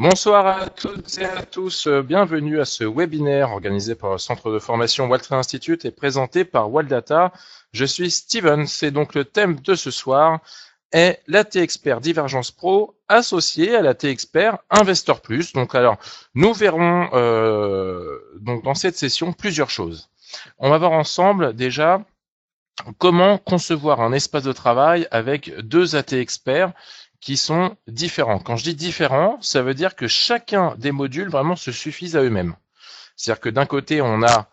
Bonsoir à toutes et à tous, bienvenue à ce webinaire organisé par le Centre de formation Walter Institute et présenté par Waldata. Je suis Steven, c'est donc le thème de ce soir est l'AT Expert Divergence Pro associé à l'AT Expert Investor Plus. Donc alors, nous verrons euh, donc dans cette session plusieurs choses. On va voir ensemble déjà comment concevoir un espace de travail avec deux AT experts qui sont différents. Quand je dis différents, ça veut dire que chacun des modules vraiment se suffisent à eux-mêmes. C'est-à-dire que d'un côté, on a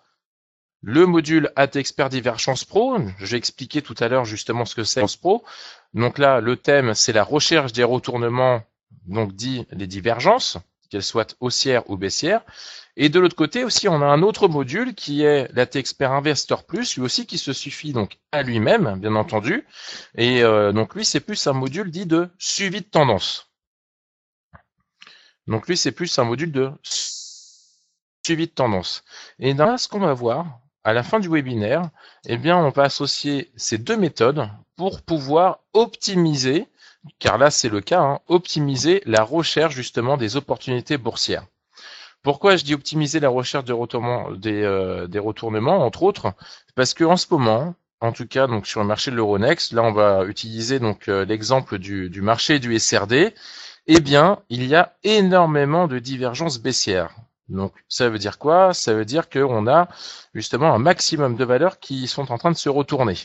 le module AT Expert Divergence Pro. J'ai expliqué tout à l'heure justement ce que c'est Pro. Donc là, le thème, c'est la recherche des retournements, donc dit les divergences, qu'elles soient haussières ou baissières. Et de l'autre côté aussi, on a un autre module qui est l'AT Expert Investor Plus, lui aussi qui se suffit donc à lui-même, bien entendu. Et euh, donc lui, c'est plus un module dit de suivi de tendance. Donc lui, c'est plus un module de suivi de tendance. Et là, ce qu'on va voir à la fin du webinaire, eh bien, on va associer ces deux méthodes pour pouvoir optimiser, car là c'est le cas, hein, optimiser la recherche justement des opportunités boursières. Pourquoi je dis optimiser la recherche des retournements, euh, entre autres? Parce que en ce moment, en tout cas donc sur le marché de l'Euronext, là on va utiliser donc euh, l'exemple du, du marché du SRD, eh bien il y a énormément de divergences baissières. Donc ça veut dire quoi? Ça veut dire qu'on a justement un maximum de valeurs qui sont en train de se retourner.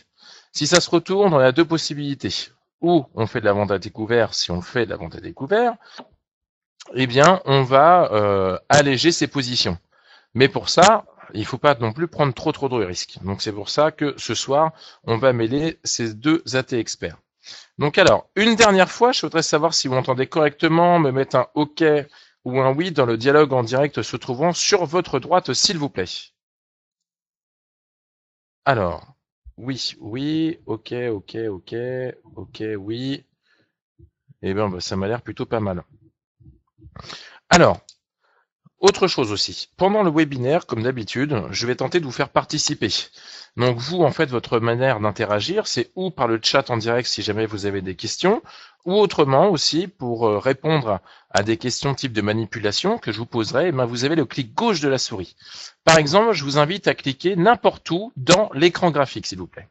Si ça se retourne, on a deux possibilités. Ou on fait de la vente à découvert si on fait de la vente à découvert, eh bien, on va euh, alléger ses positions. Mais pour ça, il faut pas non plus prendre trop trop de risques. Donc c'est pour ça que ce soir, on va mêler ces deux AT experts. Donc alors, une dernière fois, je voudrais savoir si vous entendez correctement, me mettre un OK ou un oui dans le dialogue en direct se trouvant sur votre droite, s'il vous plaît. Alors, oui, oui, ok, ok, ok, ok, oui. Eh bien, bah, ça m'a l'air plutôt pas mal. Alors, autre chose aussi. Pendant le webinaire, comme d'habitude, je vais tenter de vous faire participer. Donc vous, en fait, votre manière d'interagir, c'est ou par le chat en direct si jamais vous avez des questions, ou autrement aussi pour euh, répondre à des questions type de manipulation que je vous poserai, eh ben, vous avez le clic gauche de la souris. Par exemple, je vous invite à cliquer n'importe où dans l'écran graphique, s'il vous plaît.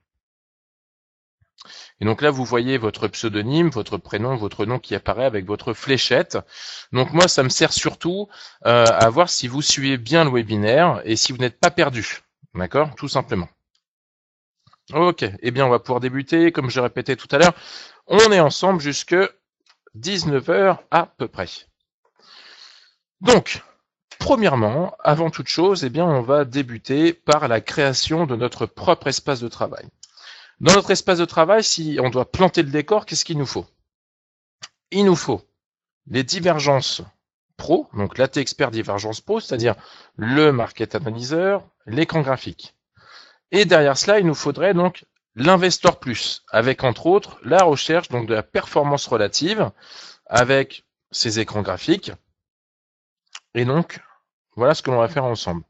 Et donc là, vous voyez votre pseudonyme, votre prénom, votre nom qui apparaît avec votre fléchette. Donc moi, ça me sert surtout euh, à voir si vous suivez bien le webinaire et si vous n'êtes pas perdu. D'accord? Tout simplement. Ok, eh bien on va pouvoir débuter. Comme je répétais tout à l'heure, on est ensemble jusque 19h à peu près. Donc, premièrement, avant toute chose, eh bien on va débuter par la création de notre propre espace de travail. Dans notre espace de travail, si on doit planter le décor, qu'est-ce qu'il nous faut? Il nous faut les divergences pro, donc l'AT Expert Divergence Pro, c'est-à-dire le Market Analyzer, l'écran graphique. Et derrière cela, il nous faudrait donc l'Investor Plus, avec entre autres la recherche donc de la performance relative, avec ses écrans graphiques. Et donc, voilà ce que l'on va faire ensemble.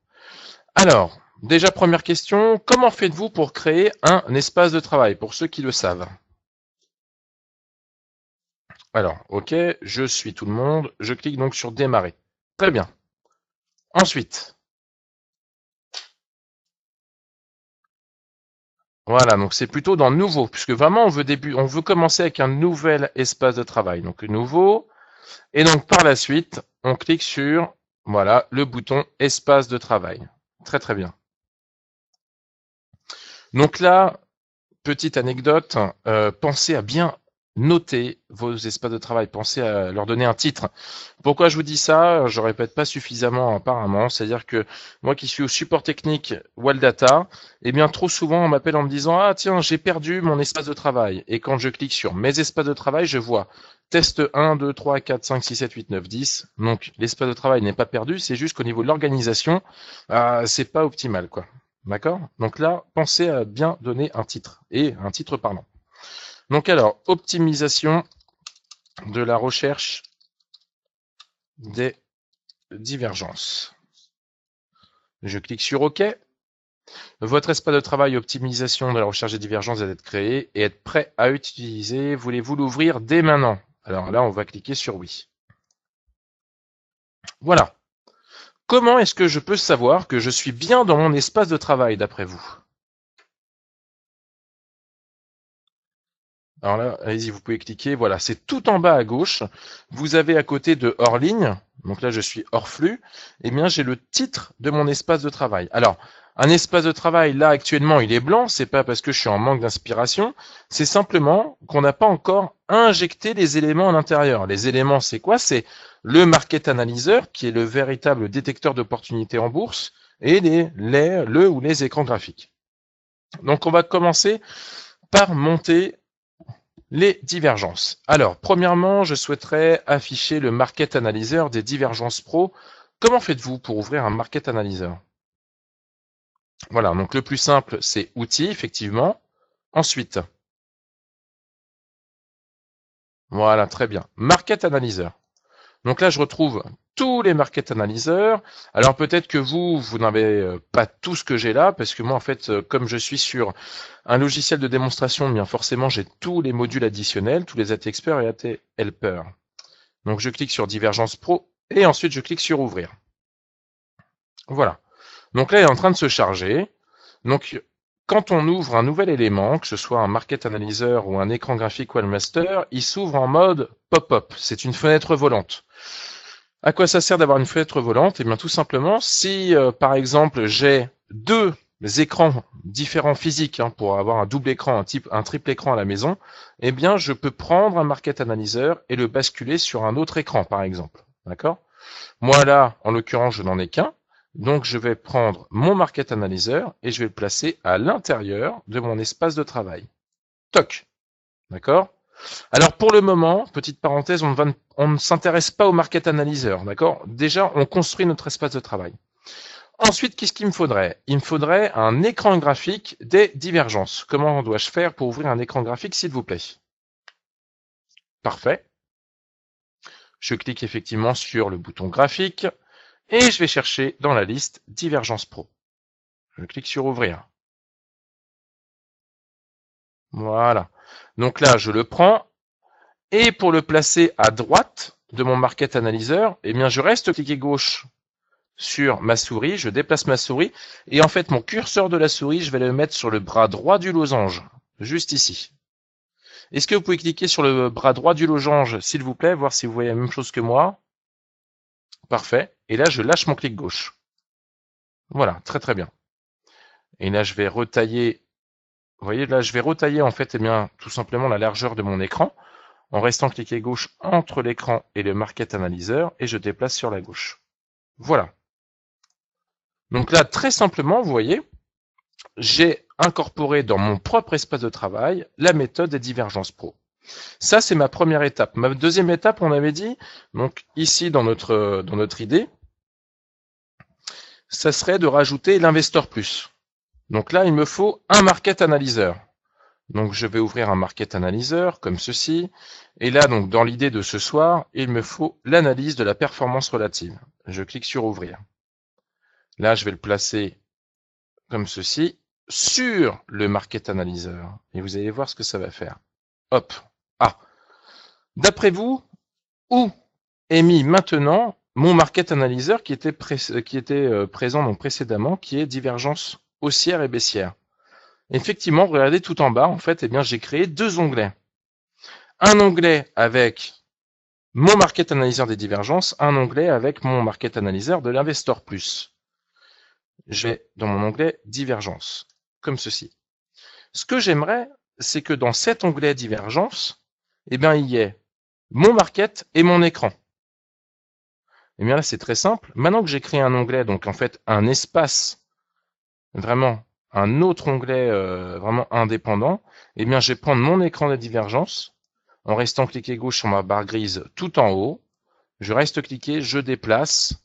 Alors, Déjà, première question, comment faites-vous pour créer un espace de travail, pour ceux qui le savent? Alors, ok, je suis tout le monde, je clique donc sur démarrer. Très bien. Ensuite, voilà, donc c'est plutôt dans nouveau, puisque vraiment on veut début, on veut commencer avec un nouvel espace de travail. Donc nouveau, et donc par la suite, on clique sur voilà le bouton espace de travail. Très très bien. Donc là, petite anecdote, euh, pensez à bien noter vos espaces de travail, pensez à leur donner un titre. Pourquoi je vous dis ça? Je répète pas suffisamment apparemment, c'est-à-dire que moi qui suis au support technique Waldata, eh bien trop souvent on m'appelle en me disant "Ah tiens, j'ai perdu mon espace de travail" et quand je clique sur mes espaces de travail, je vois test 1 2 3 4 5 6 7 8 9 10. Donc l'espace de travail n'est pas perdu, c'est juste qu'au niveau de l'organisation, euh, c'est pas optimal quoi. D'accord? Donc là, pensez à bien donner un titre, et un titre parlant. Donc alors, optimisation de la recherche des divergences. Je clique sur OK. Votre espace de travail optimisation de la recherche des divergences va être créé et être prêt à utiliser. Voulez-vous l'ouvrir dès maintenant? Alors là, on va cliquer sur oui. Voilà. Comment est-ce que je peux savoir que je suis bien dans mon espace de travail d'après vous? Alors là, allez-y, vous pouvez cliquer. Voilà, c'est tout en bas à gauche. Vous avez à côté de hors ligne, donc là je suis hors flux, eh bien j'ai le titre de mon espace de travail. Alors, un espace de travail, là actuellement, il est blanc, c'est pas parce que je suis en manque d'inspiration, c'est simplement qu'on n'a pas encore injecté les éléments à l'intérieur. Les éléments, c'est quoi? C'est le market analyzer, qui est le véritable détecteur d'opportunités en bourse, et les, les, le ou les écrans graphiques. Donc on va commencer par monter les divergences. Alors, premièrement, je souhaiterais afficher le Market Analyzer des divergences pro. Comment faites-vous pour ouvrir un Market Analyzer? Voilà, donc le plus simple, c'est Outils, effectivement. Ensuite, voilà, très bien. Market Analyzer. Donc là, je retrouve tous les market analyzers. Alors peut-être que vous, vous n'avez euh, pas tout ce que j'ai là, parce que moi, en fait, euh, comme je suis sur un logiciel de démonstration, bien forcément, j'ai tous les modules additionnels, tous les AT Expert et AT Helper. Donc je clique sur Divergence Pro et ensuite je clique sur Ouvrir. Voilà. Donc là, il est en train de se charger. Donc quand on ouvre un nouvel élément, que ce soit un Market Analyzer ou un écran graphique Webmaster, il s'ouvre en mode pop-up. C'est une fenêtre volante. À quoi ça sert d'avoir une fenêtre volante? Eh bien tout simplement, si euh, par exemple j'ai deux écrans différents physiques hein, pour avoir un double écran, un, type, un triple écran à la maison, eh bien je peux prendre un Market Analyzer et le basculer sur un autre écran par exemple. D'accord? Moi là, en l'occurrence, je n'en ai qu'un. Donc je vais prendre mon Market Analyzer et je vais le placer à l'intérieur de mon espace de travail. Toc. D'accord? Alors pour le moment, petite parenthèse, on, ne s'intéresse pas au market analyzer, d'accord? Déjà, on construit notre espace de travail. Ensuite, qu'est-ce qu'il me faudrait? Il me faudrait un écran graphique des divergences. Comment dois-je faire pour ouvrir un écran graphique, s'il vous plaît? Parfait. Je clique effectivement sur le bouton graphique et je vais chercher dans la liste Divergence Pro. Je clique sur Ouvrir. Voilà. Donc là, je le prends. Et pour le placer à droite de mon Market Analyzer, eh bien, je reste cliqué gauche sur ma souris, je déplace ma souris, et en fait, mon curseur de la souris, je vais le mettre sur le bras droit du losange, juste ici. Est-ce que vous pouvez cliquer sur le bras droit du losange, s'il vous plaît, voir si vous voyez la même chose que moi? Parfait. Et là, je lâche mon clic gauche. Voilà, très très bien. Et là, je vais retailler vous voyez, là, je vais retailler en fait, eh bien, tout simplement la largeur de mon écran en restant cliqué gauche entre l'écran et le Market Analyzer et je déplace sur la gauche. Voilà. Donc là, très simplement, vous voyez, j'ai incorporé dans mon propre espace de travail la méthode des divergences pro. Ça, c'est ma première étape. Ma deuxième étape, on avait dit, donc ici dans notre, dans notre idée, ça serait de rajouter l'Investor Plus. Donc là, il me faut un market analyzer. Donc je vais ouvrir un market analyzer comme ceci. Et là, donc dans l'idée de ce soir, il me faut l'analyse de la performance relative. Je clique sur ouvrir. Là, je vais le placer comme ceci sur le market analyzer. Et vous allez voir ce que ça va faire. Hop. Ah. D'après vous, où est mis maintenant mon market analyzer qui était, euh, présent donc précédemment, qui est divergence haussière et baissière. Effectivement, regardez tout en bas, en fait, eh bien, j'ai créé deux onglets. Un onglet avec mon market analyzer des divergences, un onglet avec mon market analyzer de l'investor plus. Je vais dans mon onglet divergence, comme ceci. Ce que j'aimerais, c'est que dans cet onglet divergence, eh bien, il y ait mon market et mon écran. Eh bien là, c'est très simple. Maintenant que j'ai créé un onglet, donc en fait un espace vraiment un autre onglet euh, vraiment indépendant, eh bien, je vais prendre mon écran de divergence en restant cliqué gauche sur ma barre grise tout en haut. Je reste cliqué, je déplace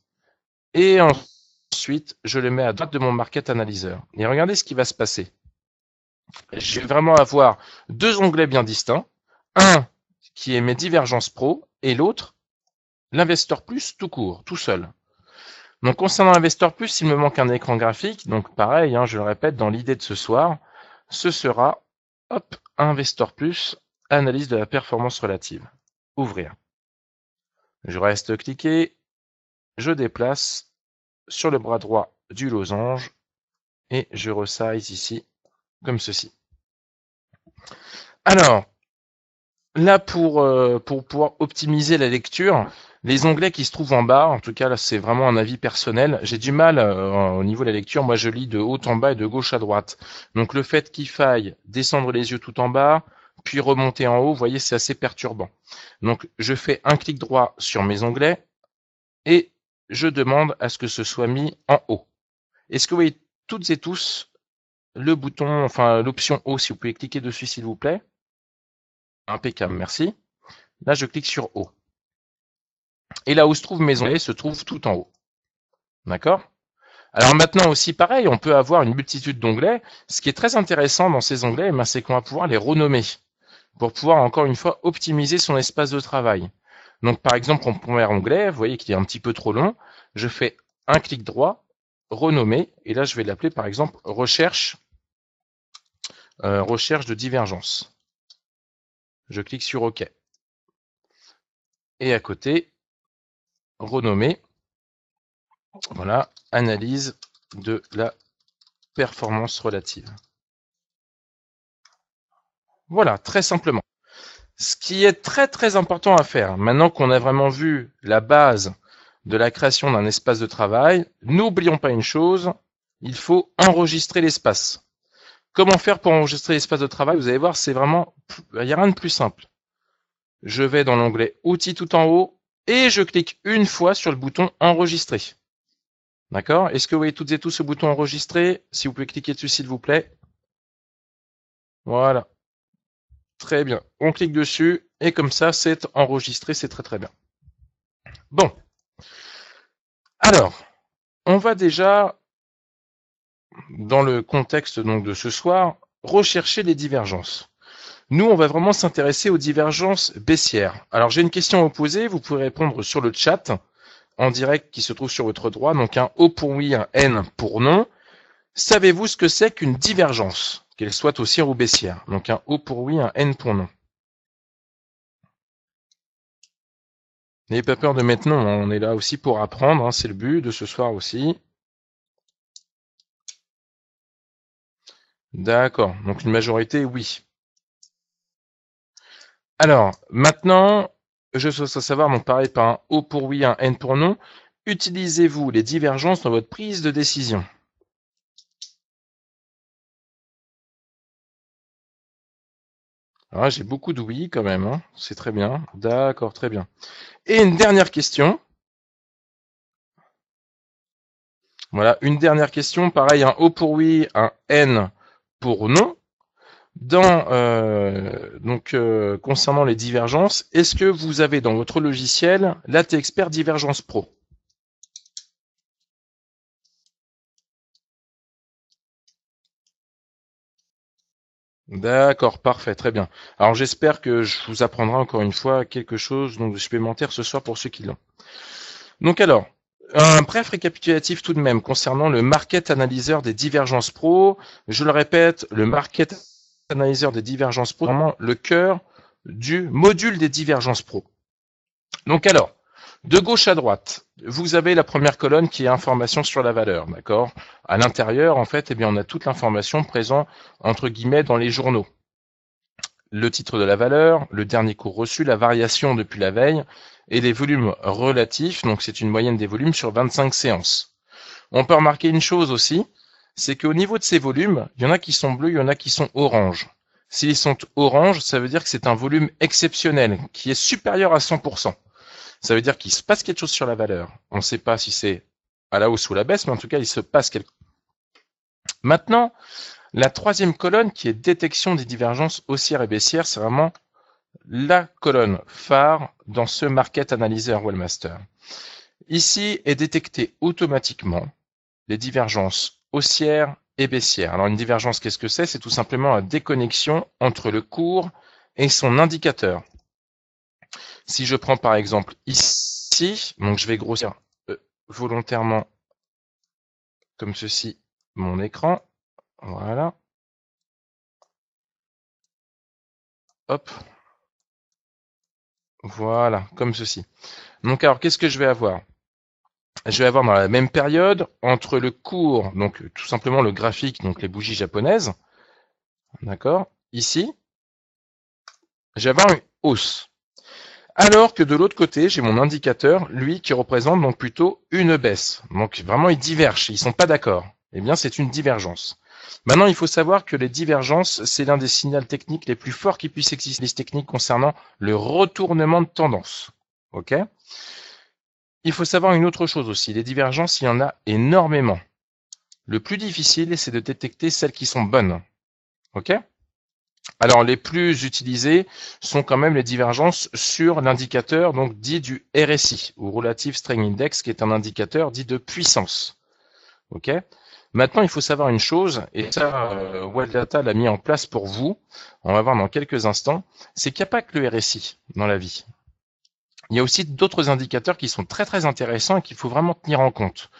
et ensuite je le mets à droite de mon market analyzer. Et regardez ce qui va se passer. Je vais vraiment avoir deux onglets bien distincts. Un qui est mes divergences pro et l'autre l'investor plus tout court, tout seul. Donc concernant Investor Plus, il me manque un écran graphique. Donc pareil, hein, je le répète, dans l'idée de ce soir, ce sera hop, Investor Plus, analyse de la performance relative. Ouvrir. Je reste cliqué. je déplace sur le bras droit du losange et je resize ici comme ceci. Alors, là pour, euh, pour pouvoir optimiser la lecture, les onglets qui se trouvent en bas, en tout cas là c'est vraiment un avis personnel, j'ai du mal euh, au niveau de la lecture, moi je lis de haut en bas et de gauche à droite. Donc le fait qu'il faille descendre les yeux tout en bas, puis remonter en haut, vous voyez c'est assez perturbant. Donc je fais un clic droit sur mes onglets et je demande à ce que ce soit mis en haut. Est-ce que vous voyez toutes et tous le bouton, enfin l'option haut, si vous pouvez cliquer dessus s'il vous plaît? Impeccable, merci. Là je clique sur haut. Et là où se trouvent mes onglets se trouve tout en haut. D'accord? Alors maintenant aussi pareil, on peut avoir une multitude d'onglets. Ce qui est très intéressant dans ces onglets, eh ben, c'est qu'on va pouvoir les renommer pour pouvoir encore une fois optimiser son espace de travail. Donc par exemple, en premier onglet, vous voyez qu'il est un petit peu trop long, je fais un clic droit, renommer, et là je vais l'appeler par exemple recherche, euh, recherche de divergence. Je clique sur OK. Et à côté, renommer, voilà, analyse de la performance relative. Voilà, très simplement. Ce qui est très très important à faire, maintenant qu'on a vraiment vu la base de la création d'un espace de travail, n'oublions pas une chose, il faut enregistrer l'espace. Comment faire pour enregistrer l'espace de travail? Vous allez voir, c'est vraiment, il n'y a rien de plus simple. Je vais dans l'onglet Outils tout en haut et je clique une fois sur le bouton Enregistrer. D'accord? Est-ce que vous voyez toutes et tous ce bouton Enregistrer? Si vous pouvez cliquer dessus, s'il vous plaît. Voilà. Très bien. On clique dessus et comme ça, c'est enregistré. C'est très très bien. Bon. Alors, on va déjà, dans le contexte donc de ce soir, rechercher les divergences. Nous, on va vraiment s'intéresser aux divergences baissières. Alors, j'ai une question à vous poser. Vous pouvez répondre sur le chat en direct qui se trouve sur votre droit. Donc, un O pour oui, un N pour non. Savez-vous ce que c'est qu'une divergence Qu'elle soit haussière ou baissière? Donc, un O pour oui, un N pour non. N'ayez pas peur de mettre non. Hein. On est là aussi pour apprendre. Hein. C'est le but de ce soir aussi. D'accord. Donc, une majorité, oui. Alors, maintenant, je souhaite savoir, donc pareil, par un O pour oui, un N pour non, utilisez-vous les divergences dans votre prise de décision? Ah, J'ai beaucoup de oui quand même, hein. c'est très bien. D'accord, très bien. Et une dernière question. Voilà, une dernière question, pareil, un O pour oui, un N pour non euh, donc euh, concernant les divergences, est-ce que vous avez dans votre logiciel l'AT Expert Divergence Pro? D'accord, parfait, très bien. Alors j'espère que je vous apprendrai encore une fois quelque chose donc, de supplémentaire ce soir pour ceux qui l'ont. Donc alors, un bref récapitulatif tout de même concernant le Market Analyzer des divergences pro. Je le répète, le Market analyseur des divergences pro, vraiment le cœur du module des divergences pro. Donc alors, de gauche à droite, vous avez la première colonne qui est information sur la valeur, d'accord? À l'intérieur, en fait, eh bien, on a toute l'information présente entre guillemets dans les journaux. Le titre de la valeur, le dernier cours reçu, la variation depuis la veille et les volumes relatifs. Donc, c'est une moyenne des volumes sur 25 séances. On peut remarquer une chose aussi, c'est qu'au niveau de ces volumes, il y en a qui sont bleus, il y en a qui sont oranges. S'ils sont oranges, ça veut dire que c'est un volume exceptionnel, qui est supérieur à 100%. Ça veut dire qu'il se passe quelque chose sur la valeur. On ne sait pas si c'est à la hausse ou à la baisse, mais en tout cas, il se passe quelque chose. Maintenant, la troisième colonne, qui est détection des divergences haussières et baissières, c'est vraiment la colonne phare dans ce Market Analyzer Wellmaster. Ici est détecté automatiquement les divergences haussière et baissière. Alors une divergence, qu'est-ce que c'est? C'est tout simplement la déconnexion entre le cours et son indicateur. Si je prends par exemple ici, donc je vais grossir euh, volontairement comme ceci mon écran. Voilà. Hop. Voilà, comme ceci. Donc alors, qu'est-ce que je vais avoir? Je vais avoir dans la même période, entre le cours, donc tout simplement le graphique, donc les bougies japonaises, d'accord, ici, je vais avoir une hausse. Alors que de l'autre côté, j'ai mon indicateur, lui, qui représente donc plutôt une baisse. Donc vraiment, ils divergent, ils sont pas d'accord. Eh bien, c'est une divergence. Maintenant, il faut savoir que les divergences, c'est l'un des signaux techniques les plus forts qui puissent exister, les techniques concernant le retournement de tendance. OK? Il faut savoir une autre chose aussi. Les divergences, il y en a énormément. Le plus difficile, c'est de détecter celles qui sont bonnes. OK? Alors les plus utilisés sont quand même les divergences sur l'indicateur donc dit du RSI ou Relative Strength Index qui est un indicateur dit de puissance. OK? Maintenant, il faut savoir une chose, et ça, euh, Data l'a mis en place pour vous, on va voir dans quelques instants, c'est qu'il n'y a pas que le RSI dans la vie. Il y a aussi d'autres indicateurs qui sont très très intéressants et qu'il faut vraiment tenir en compte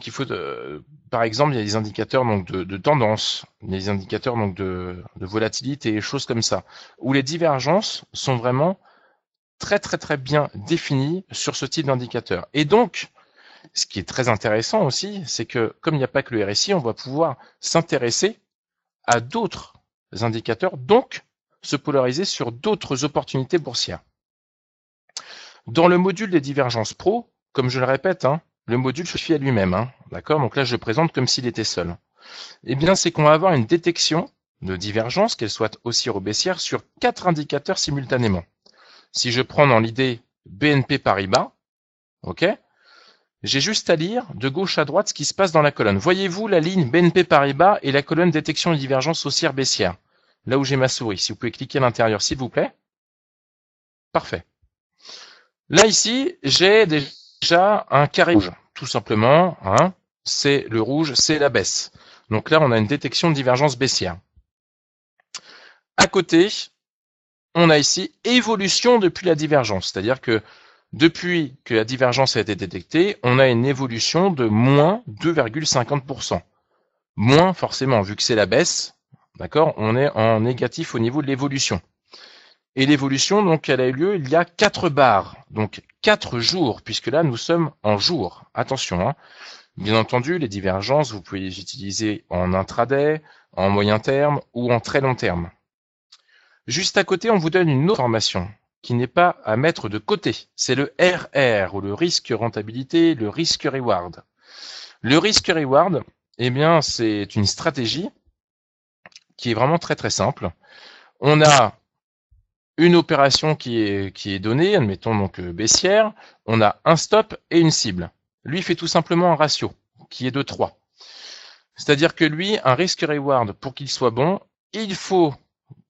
qu'il faut, de, par exemple, il y a des indicateurs donc de, tendance, des indicateurs donc de, de volatilité choses comme ça, où les divergences sont vraiment très très très bien définies sur ce type d'indicateur. Et donc, ce qui est très intéressant aussi, c'est que comme il n'y a pas que le RSI, on va pouvoir s'intéresser à d'autres indicateurs, donc se polariser sur d'autres opportunités boursières. Dans le module des divergences pro, comme je le répète, hein, le module suffit à lui-même, hein, d'accord? Donc là, je le présente comme s'il était seul. Eh bien, c'est qu'on va avoir une détection de divergence, qu'elle soit haussière ou baissière, sur quatre indicateurs simultanément. Si je prends dans l'idée BNP Paribas, ok j'ai juste à lire de gauche à droite ce qui se passe dans la colonne. Voyez-vous la ligne BNP Paribas et la colonne détection de divergence haussière baissière Là où j'ai ma souris. Si vous pouvez cliquer à l'intérieur, s'il vous plaît. Parfait. Là, ici, j'ai déjà un carré rouge, tout simplement. Hein, c'est le rouge, c'est la baisse. Donc là, on a une détection de divergence baissière. À côté, on a ici évolution depuis la divergence, c'est-à-dire que depuis que la divergence a été détectée, on a une évolution de moins 2,50%. Moins forcément, vu que c'est la baisse, d'accord, on est en négatif au niveau de l'évolution. Et l'évolution, donc, elle a eu lieu il y a quatre barres, donc quatre jours, puisque là, nous sommes en jour. Attention, hein. Bien entendu, les divergences, vous pouvez les utiliser en intraday, en moyen terme ou en très long terme. Juste à côté, on vous donne une autre information qui n'est pas à mettre de côté. C'est le RR, ou le risque rentabilité, le risque reward. Le risque reward, eh bien, c'est une stratégie qui est vraiment très très simple. On a une opération qui est, qui est donnée, admettons donc euh, baissière, on a un stop et une cible. Lui fait tout simplement un ratio qui est de 3. C'est-à-dire que lui, un risque-reward, pour qu'il soit bon, il faut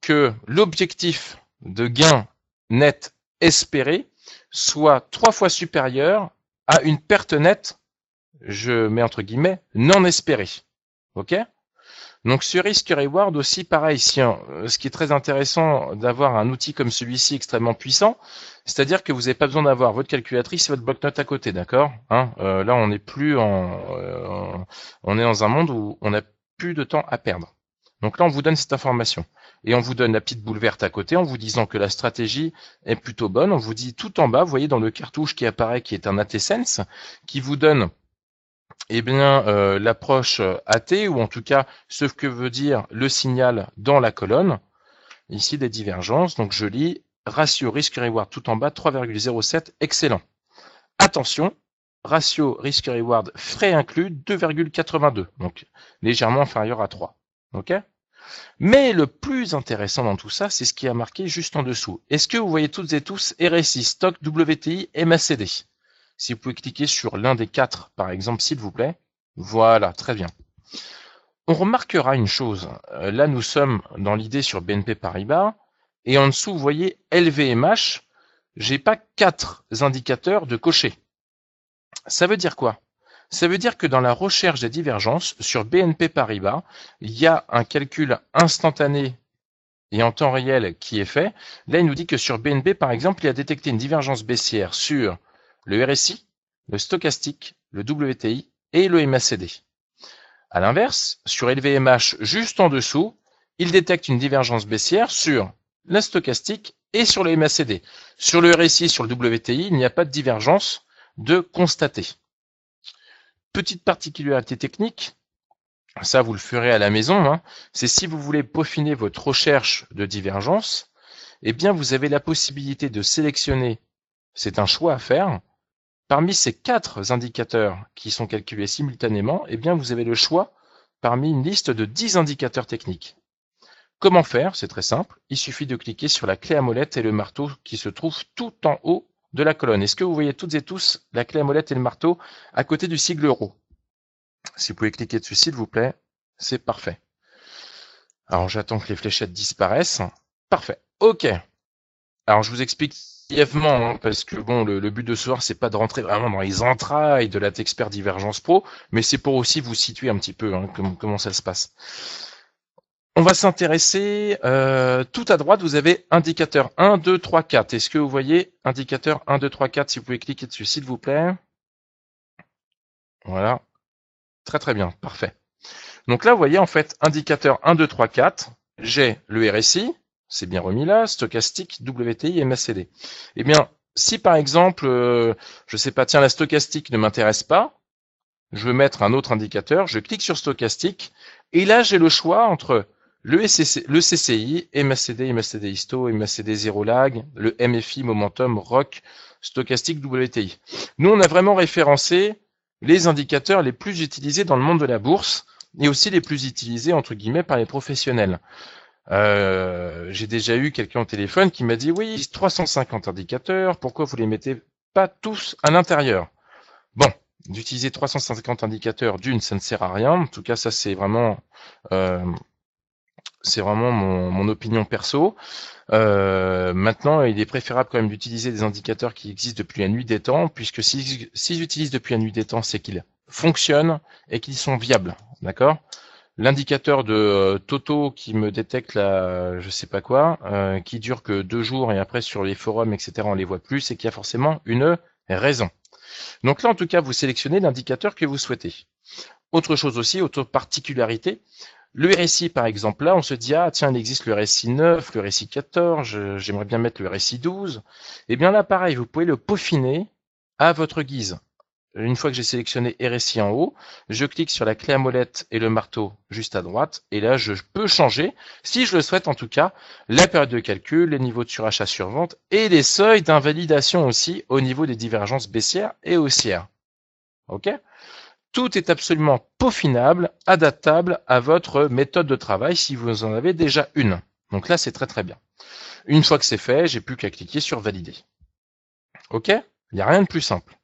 que l'objectif de gain net espéré soit trois fois supérieur à une perte nette, je mets entre guillemets, non espérée. OK? Donc sur Risk Reward aussi, pareil, si, euh, ce qui est très intéressant d'avoir un outil comme celui-ci extrêmement puissant, c'est-à-dire que vous n'avez pas besoin d'avoir votre calculatrice et votre bloc-notes à côté, d'accord hein euh, Là, on n'est plus en, euh, on est dans un monde où on n'a plus de temps à perdre. Donc là, on vous donne cette information. Et on vous donne la petite boule verte à côté en vous disant que la stratégie est plutôt bonne. On vous dit tout en bas, vous voyez dans le cartouche qui apparaît, qui est un AT-Sense, qui vous donne eh bien, euh, l'approche AT, ou en tout cas ce que veut dire le signal dans la colonne, ici des divergences, donc je lis ratio risque-reward tout en bas, 3,07, excellent. Attention, ratio risque-reward frais inclus, 2,82, donc légèrement inférieur à 3. ok? Mais le plus intéressant dans tout ça, c'est ce qui a marqué juste en dessous. Est-ce que vous voyez toutes et tous RSI, stock, WTI, MACD si vous pouvez cliquer sur l'un des quatre, par exemple, s'il vous plaît. Voilà, très bien. On remarquera une chose. Euh, là, nous sommes dans l'idée sur BNP Paribas. Et en dessous, vous voyez LVMH. J'ai pas quatre indicateurs de cocher. Ça veut dire quoi? Ça veut dire que dans la recherche des divergences sur BNP Paribas, il y a un calcul instantané et en temps réel qui est fait. Là, il nous dit que sur BNP, par exemple, il a détecté une divergence baissière sur le RSI, le stochastique, le WTI et le MACD. À l'inverse, sur LVMH juste en dessous, il détecte une divergence baissière sur la stochastique et sur le MACD. Sur le RSI, sur le WTI, il n'y a pas de divergence de constater. Petite particularité technique, ça vous le ferez à la maison, hein, c'est si vous voulez peaufiner votre recherche de divergence, eh bien vous avez la possibilité de sélectionner, c'est un choix à faire, parmi ces quatre indicateurs qui sont calculés simultanément, eh bien vous avez le choix parmi une liste de 10 indicateurs techniques. Comment faire? C'est très simple. Il suffit de cliquer sur la clé à molette et le marteau qui se trouve tout en haut de la colonne. Est-ce que vous voyez toutes et tous la clé à molette et le marteau à côté du sigle euro Si vous pouvez cliquer dessus, s'il vous plaît, c'est parfait. Alors j'attends que les fléchettes disparaissent. Parfait. OK. Alors je vous explique brièvement, hein, parce que bon, le, but de ce soir, c'est pas de rentrer vraiment dans les entrailles de la Texpert Divergence Pro, mais c'est pour aussi vous situer un petit peu hein, comment ça se passe. On va s'intéresser euh, tout à droite, vous avez indicateur 1, 2, 3, 4. Est-ce que vous voyez indicateur 1, 2, 3, 4 Si vous pouvez cliquer dessus, s'il vous plaît. Voilà. Très très bien, parfait. Donc là, vous voyez en fait indicateur 1, 2, 3, 4. J'ai le RSI, c'est bien remis là, stochastique, WTI et MACD. Eh bien, si par exemple, euh, je sais pas, tiens, la stochastique ne m'intéresse pas, je veux mettre un autre indicateur, je clique sur stochastique, et là j'ai le choix entre le, CCI, MACD, MACD Histo, MACD Zero Lag, le MFI, Momentum, ROC, Stochastique, WTI. Nous, on a vraiment référencé les indicateurs les plus utilisés dans le monde de la bourse et aussi les plus utilisés, entre guillemets, par les professionnels. Euh, j'ai déjà eu quelqu'un au téléphone qui m'a dit oui, 350 indicateurs, pourquoi vous les mettez pas tous à l'intérieur? Bon, d'utiliser 350 indicateurs d'une, ça ne sert à rien. En tout cas, ça c'est vraiment euh, c'est vraiment mon, opinion perso. Euh, maintenant, il est préférable quand même d'utiliser des indicateurs qui existent depuis la nuit des temps, puisque s'ils si, utilisent depuis la nuit des temps, c'est qu'ils fonctionnent et qu'ils sont viables. D'accord? L'indicateur de euh, Toto qui me détecte la, je sais pas quoi, euh, qui dure que deux jours et après sur les forums, etc., on les voit plus, c'est qu'il y a forcément une raison. Donc là, en tout cas, vous sélectionnez l'indicateur que vous souhaitez. Autre chose aussi, autre particularité, le RSI, par exemple, là, on se dit, ah, tiens, il existe le RSI 9, le RSI 14, j'aimerais bien mettre le RSI 12. Eh bien là, pareil, vous pouvez le peaufiner à votre guise. Une fois que j'ai sélectionné RSI en haut, je clique sur la clé à molette et le marteau juste à droite, et là, je peux changer, si je le souhaite en tout cas, la période de calcul, les niveaux de surachat sur-vente et les seuils d'invalidation aussi au niveau des divergences baissières et haussières. OK? Tout est absolument peaufinable, adaptable à votre méthode de travail si vous en avez déjà une. Donc là, c'est très très bien. Une fois que c'est fait, j'ai plus qu'à cliquer sur valider. OK? Il n'y a rien de plus simple.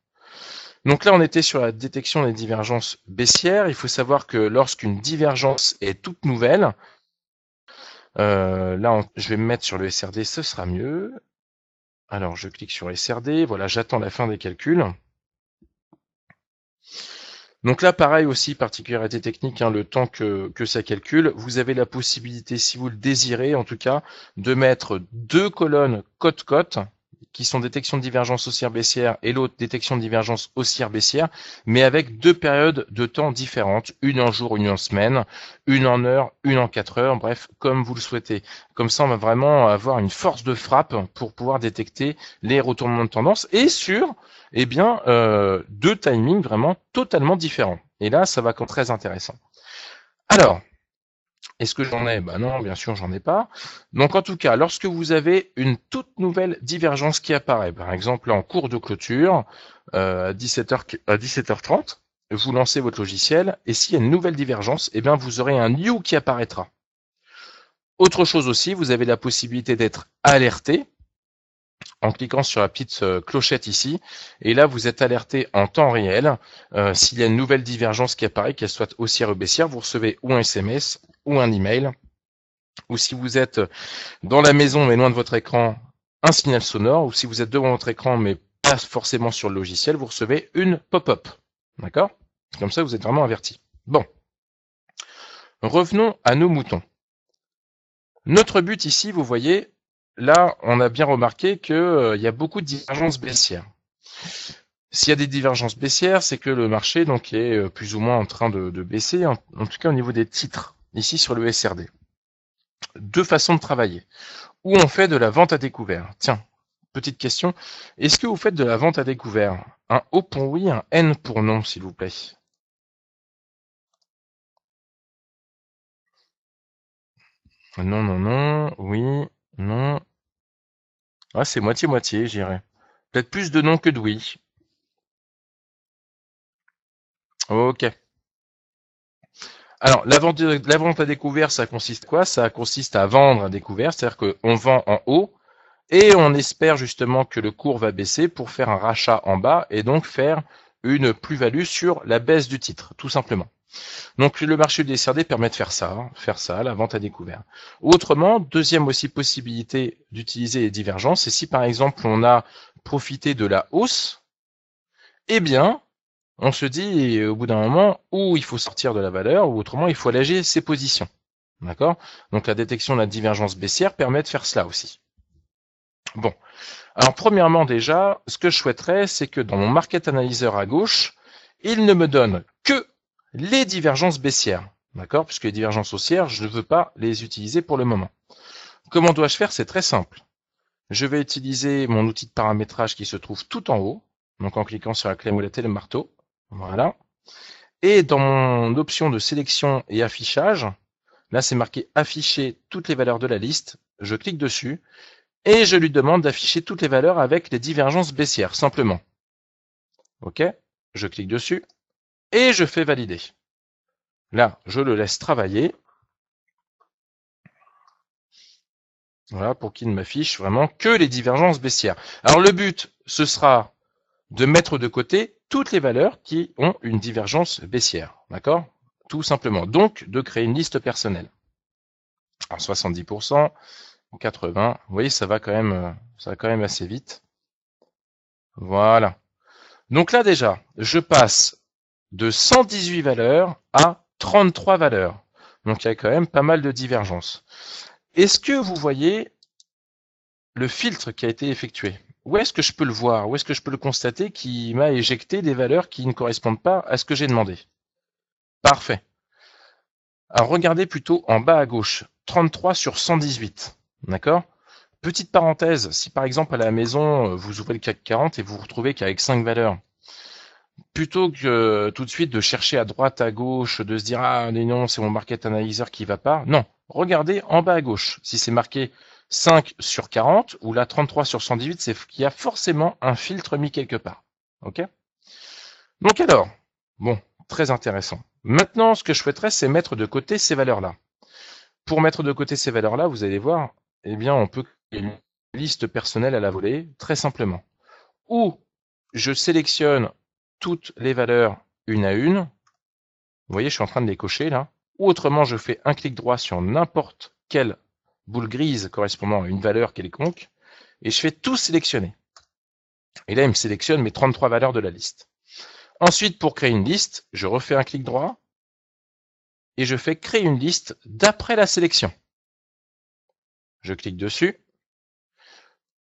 Donc là, on était sur la détection des divergences baissières. Il faut savoir que lorsqu'une divergence est toute nouvelle, euh, là, je vais me mettre sur le SRD, ce sera mieux. Alors, je clique sur SRD. Voilà, j'attends la fin des calculs. Donc là, pareil aussi, particularité technique, hein, le temps que, que ça calcule, vous avez la possibilité, si vous le désirez en tout cas, de mettre deux colonnes côte-côte, qui sont détection de divergence haussière-baissière et l'autre détection de divergence haussière-baissière, mais avec deux périodes de temps différentes, une en jour, une en semaine, une en heure, une en quatre heures, bref, comme vous le souhaitez. Comme ça, on va vraiment avoir une force de frappe pour pouvoir détecter les retournements de tendance et sur, eh bien, euh, deux timings vraiment totalement différents. Et là, ça va être très intéressant. Alors, est-ce que j'en ai? Ben non, bien sûr, j'en ai pas. Donc en tout cas, lorsque vous avez une toute nouvelle divergence qui apparaît, par exemple en cours de clôture, euh, à, 17h, à 17h30, vous lancez votre logiciel, et s'il y a une nouvelle divergence, eh bien vous aurez un new qui apparaîtra. Autre chose aussi, vous avez la possibilité d'être alerté en cliquant sur la petite euh, clochette ici, et là vous êtes alerté en temps réel. Euh, s'il y a une nouvelle divergence qui apparaît, qu'elle soit haussière ou baissière, vous recevez ou un SMS ou un email. Ou si vous êtes dans la maison mais loin de votre écran, un signal sonore. Ou si vous êtes devant votre écran mais pas forcément sur le logiciel, vous recevez une pop-up. D'accord? Comme ça, vous êtes vraiment averti. Bon. Revenons à nos moutons. Notre but ici, vous voyez, là, on a bien remarqué qu'il euh, y a beaucoup de divergences baissières. S'il y a des divergences baissières, c'est que le marché donc est euh, plus ou moins en train de, baisser, en, en, tout cas au niveau des titres, ici sur le SRD. Deux façons de travailler. Ou on fait de la vente à découvert. Tiens, petite question. Est-ce que vous faites de la vente à découvert? Un O pour oui, un N pour non, s'il vous plaît. Non, non, non, oui, non. Ah, c'est moitié-moitié, j'irais. Peut-être plus de non que de oui. Ok. Alors, la vente, la vente à découvert, ça consiste quoi? Ça consiste à vendre à découvert, c'est-à-dire qu'on vend en haut et on espère justement que le cours va baisser pour faire un rachat en bas et donc faire une plus-value sur la baisse du titre, tout simplement. Donc le marché des CRD permet de faire ça, faire ça, la vente à découvert. Autrement, deuxième aussi possibilité d'utiliser les divergences, c'est si par exemple on a profité de la hausse, eh bien, on se dit au bout d'un moment où il faut sortir de la valeur, ou autrement il faut alléger ses positions. D'accord? Donc la détection de la divergence baissière permet de faire cela aussi. Bon. Alors premièrement déjà, ce que je souhaiterais, c'est que dans mon market analyzer à gauche, il ne me donne que les divergences baissières. D'accord? Puisque les divergences haussières, je ne veux pas les utiliser pour le moment. Comment dois-je faire? C'est très simple. Je vais utiliser mon outil de paramétrage qui se trouve tout en haut. Donc en cliquant sur la clé molette et le marteau. Voilà. Et dans mon option de sélection et affichage, là c'est marqué afficher toutes les valeurs de la liste. Je clique dessus et je lui demande d'afficher toutes les valeurs avec les divergences baissières, simplement. OK? Je clique dessus et je fais valider. Là, je le laisse travailler. Voilà, pour qu'il ne m'affiche vraiment que les divergences baissières. Alors le but, ce sera de mettre de côté toutes les valeurs qui ont une divergence baissière. D'accord? Tout simplement. Donc, de créer une liste personnelle. Alors 70%, 80%, vous voyez, ça va quand même, ça va quand même assez vite. Voilà. Donc là déjà, je passe de 118 valeurs à 33 valeurs. Donc il y a quand même pas mal de divergences. Est-ce que vous voyez le filtre qui a été effectué? Où est-ce que je peux le voir? Où est-ce que je peux le constater qui m'a éjecté des valeurs qui ne correspondent pas à ce que j'ai demandé? Parfait. Alors regardez plutôt en bas à gauche, 33 sur 118. D'accord? Petite parenthèse, si par exemple à la maison, vous ouvrez le CAC 40 et vous vous retrouvez qu'avec 5 valeurs, plutôt que tout de suite de chercher à droite, à gauche, de se dire ah non, c'est mon market analyzer qui va pas. Non, regardez en bas à gauche. Si c'est marqué 5 sur 40 ou là 33 sur 118, c'est qu'il y a forcément un filtre mis quelque part. OK? Donc alors, bon, très intéressant. Maintenant, ce que je souhaiterais, c'est mettre de côté ces valeurs-là. Pour mettre de côté ces valeurs-là, vous allez voir, eh bien, on peut créer une liste personnelle à la volée, très simplement. Ou je sélectionne toutes les valeurs une à une. Vous voyez, je suis en train de les cocher là. Ou autrement, je fais un clic droit sur n'importe quelle boule grise correspondant à une valeur quelconque et je fais tout sélectionner. Et là, il me sélectionne mes 33 valeurs de la liste. Ensuite, pour créer une liste, je refais un clic droit et je fais créer une liste d'après la sélection. Je clique dessus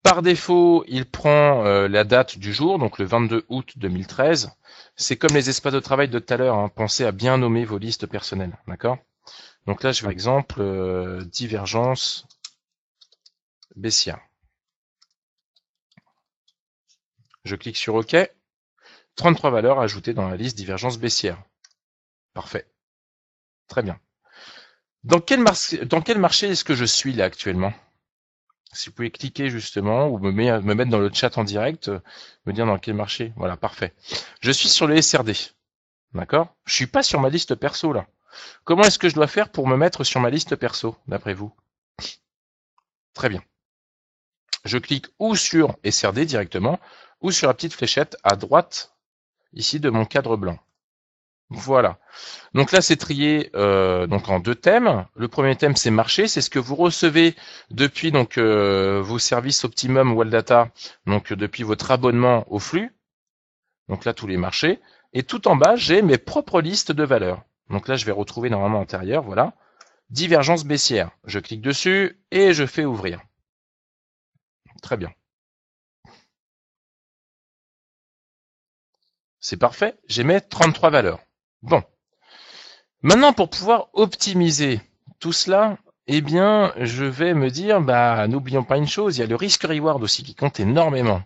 par défaut, il prend euh, la date du jour, donc le 22 août 2013. C'est comme les espaces de travail de tout à l'heure. Hein. Pensez à bien nommer vos listes personnelles, d'accord? Donc là, je vais par exemple euh, divergence baissière. Je clique sur OK. 33 valeurs ajoutées dans la liste divergence baissière. Parfait. Très bien. Dans quel marché est-ce que je suis là actuellement? Si vous pouvez cliquer justement ou me, me mettre dans le chat en direct, me dire dans quel marché. Voilà, parfait. Je suis sur le SRD. D'accord? Je suis pas sur ma liste perso là. Comment est-ce que je dois faire pour me mettre sur ma liste perso, d'après vous? Très bien. Je clique ou sur SRD directement, ou sur la petite fléchette à droite, ici de mon cadre blanc. Voilà. Donc là, c'est trié euh, donc en deux thèmes. Le premier thème, c'est marché, c'est ce que vous recevez depuis donc euh, vos services Optimum Data, donc depuis votre abonnement au flux. Donc là, tous les marchés. Et tout en bas, j'ai mes propres listes de valeurs. Donc là, je vais retrouver normalement antérieur, voilà. Divergence baissière. Je clique dessus et je fais ouvrir. Très bien. C'est parfait, j'ai mes 33 valeurs. Bon. Maintenant, pour pouvoir optimiser tout cela, eh bien, je vais me dire, bah, n'oublions pas une chose, il y a le risque-reward aussi qui compte énormément.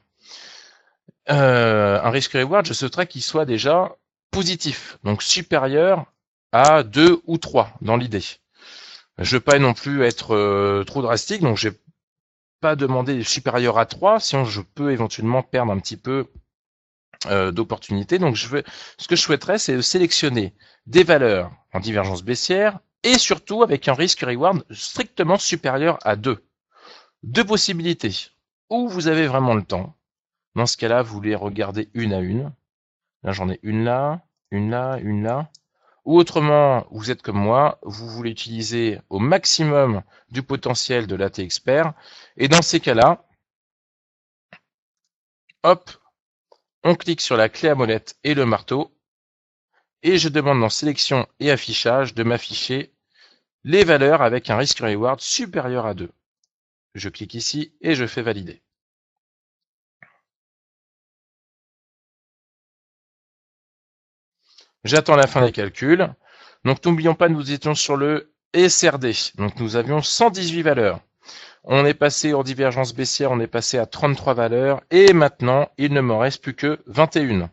Euh, un risque-reward, je souhaiterais qu'il soit déjà positif, donc supérieur à 2 ou 3 dans l'idée. Je veux pas non plus être euh, trop drastique, donc j'ai pas demandé supérieur à 3, sinon je peux éventuellement perdre un petit peu euh, d'opportunités. Donc je veux, ce que je souhaiterais, c'est sélectionner des valeurs en divergence baissière et surtout avec un risque reward strictement supérieur à 2. Deux possibilités. Ou vous avez vraiment le temps. Dans ce cas-là, vous les regardez une à une. Là, j'en ai une là, une là, une là. Ou autrement, vous êtes comme moi, vous voulez utiliser au maximum du potentiel de l'AT expert. Et dans ces cas-là, hop, on clique sur la clé à molette et le marteau. Et je demande dans sélection et affichage de m'afficher les valeurs avec un risque reward supérieur à 2. Je clique ici et je fais valider. J'attends la fin des calculs. Donc n'oublions pas, nous étions sur le SRD. Donc nous avions 118 valeurs. On est passé en divergence baissière, on est passé à 33 valeurs. Et maintenant, il ne m'en reste plus que 21.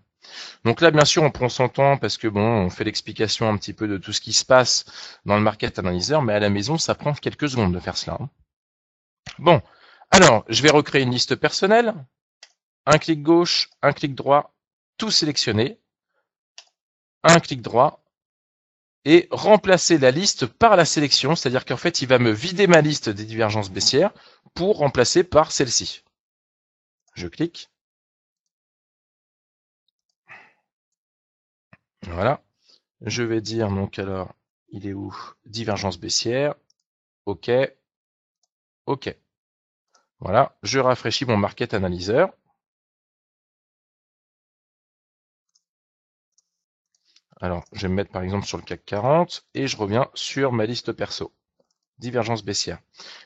Donc là, bien sûr, on prend son temps parce que bon, on fait l'explication un petit peu de tout ce qui se passe dans le market analyzer, mais à la maison, ça prend quelques secondes de faire cela. Hein. Bon, alors, je vais recréer une liste personnelle. Un clic gauche, un clic droit, tout sélectionné un clic droit et remplacer la liste par la sélection, c'est-à-dire qu'en fait, il va me vider ma liste des divergences baissières pour remplacer par celle-ci. Je clique. Voilà. Je vais dire donc alors, il est où? Divergence baissière. OK. OK. Voilà. Je rafraîchis mon market analyzer. Alors, je vais me mettre par exemple sur le CAC 40 et je reviens sur ma liste perso. Divergence baissière.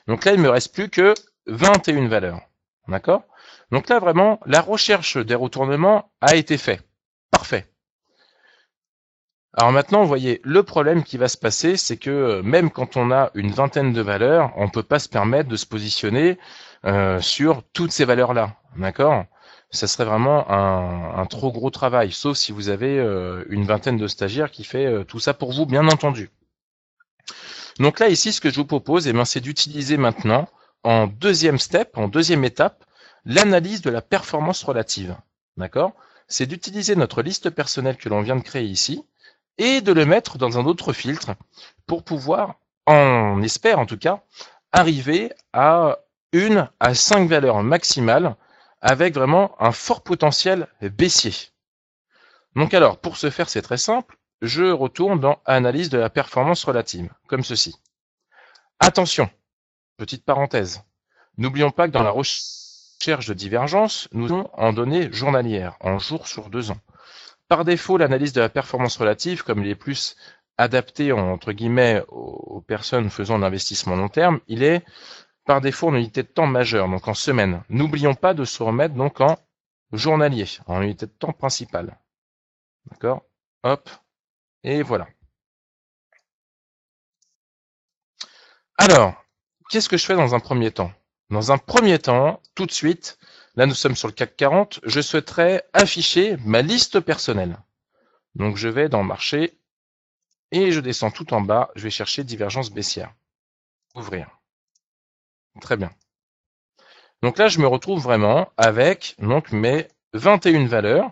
Donc là, il me reste plus que 21 valeurs. D'accord? Donc là, vraiment, la recherche des retournements a été faite. Parfait. Alors maintenant, vous voyez, le problème qui va se passer, c'est que euh, même quand on a une vingtaine de valeurs, on ne peut pas se permettre de se positionner euh, sur toutes ces valeurs-là. D'accord? Ça serait vraiment un, trop gros travail, sauf si vous avez euh, une vingtaine de stagiaires qui fait euh, tout ça pour vous, bien entendu. Donc là, ici, ce que je vous propose, eh c'est d'utiliser maintenant, en deuxième step, en deuxième étape, l'analyse de la performance relative. D'accord? C'est d'utiliser notre liste personnelle que l'on vient de créer ici, et de le mettre dans un autre filtre pour pouvoir, on espère en tout cas, arriver à une à cinq valeurs maximales avec vraiment un fort potentiel baissier. Donc alors, pour ce faire, c'est très simple. Je retourne dans Analyse de la performance relative, comme ceci. Attention, petite parenthèse. N'oublions pas que dans la recherche de divergence, nous allons en données journalières, en jours sur deux ans. Par défaut, l'analyse de la performance relative, comme il est plus adapté entre guillemets aux personnes faisant l'investissement long terme, il est par défaut en unité de temps majeure, donc en semaine. N'oublions pas de se remettre donc en journalier, en unité de temps principale. D'accord? Hop. Et voilà. Alors, qu'est-ce que je fais dans un premier temps? Dans un premier temps, tout de suite, là nous sommes sur le CAC 40, je souhaiterais afficher ma liste personnelle. Donc je vais dans marché et je descends tout en bas, je vais chercher divergence baissière. Ouvrir. Très bien. Donc là, je me retrouve vraiment avec donc mes 21 valeurs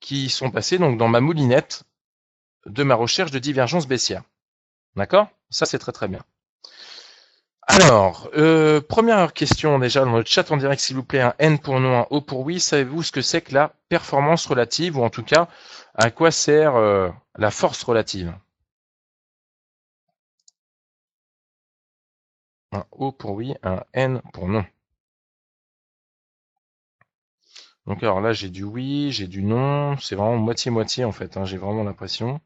qui sont passées donc dans ma moulinette de ma recherche de divergence baissière. D'accord? Ça, c'est très très bien. Alors, euh, première question déjà dans le chat en direct, s'il vous plaît, un N pour non, un O pour oui. Savez-vous ce que c'est que la performance relative, ou en tout cas, à quoi sert euh, la force relative? Un O pour oui, un N pour non. Donc alors là, j'ai du oui, j'ai du non. C'est vraiment moitié-moitié en fait. Hein, j'ai vraiment l'impression.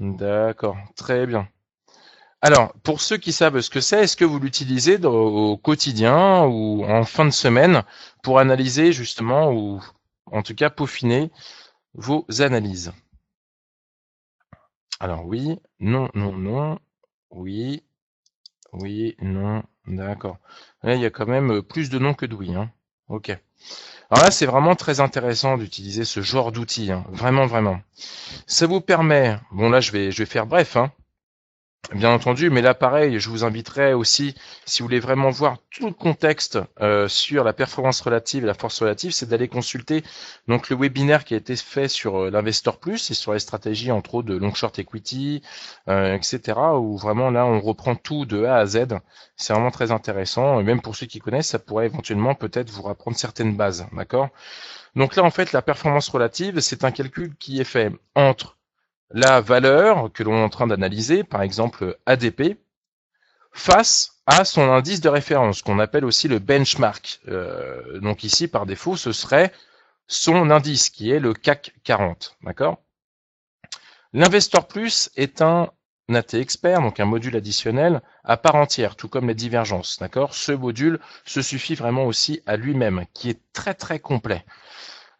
D'accord, très bien. Alors, pour ceux qui savent ce que c'est, est-ce que vous l'utilisez au quotidien ou en fin de semaine pour analyser justement ou en tout cas peaufiner vos analyses? Alors oui, non, non, non, oui, oui, non, d'accord. Là, il y a quand même plus de non que de oui. Hein. Ok. Alors là, c'est vraiment très intéressant d'utiliser ce genre d'outil, hein. vraiment, vraiment. Ça vous permet, bon là, je vais, je vais faire bref, hein, Bien entendu, mais là pareil, je vous inviterai aussi, si vous voulez vraiment voir tout le contexte euh, sur la performance relative et la force relative, c'est d'aller consulter donc le webinaire qui a été fait sur euh, l'Investor Plus et sur les stratégies entre autres de long short equity, euh, etc. Où vraiment là on reprend tout de A à Z. C'est vraiment très intéressant et même pour ceux qui connaissent, ça pourrait éventuellement peut-être vous apprendre certaines bases, d'accord? Donc là en fait la performance relative, c'est un calcul qui est fait entre la valeur que l'on est en train d'analyser, par exemple ADP, face à son indice de référence, qu'on appelle aussi le benchmark. Euh, donc ici, par défaut, ce serait son indice, qui est le CAC 40. D'accord? L'Investor Plus est un AT expert, donc un module additionnel à part entière, tout comme les divergences. D'accord? Ce module se suffit vraiment aussi à lui-même, qui est très très complet.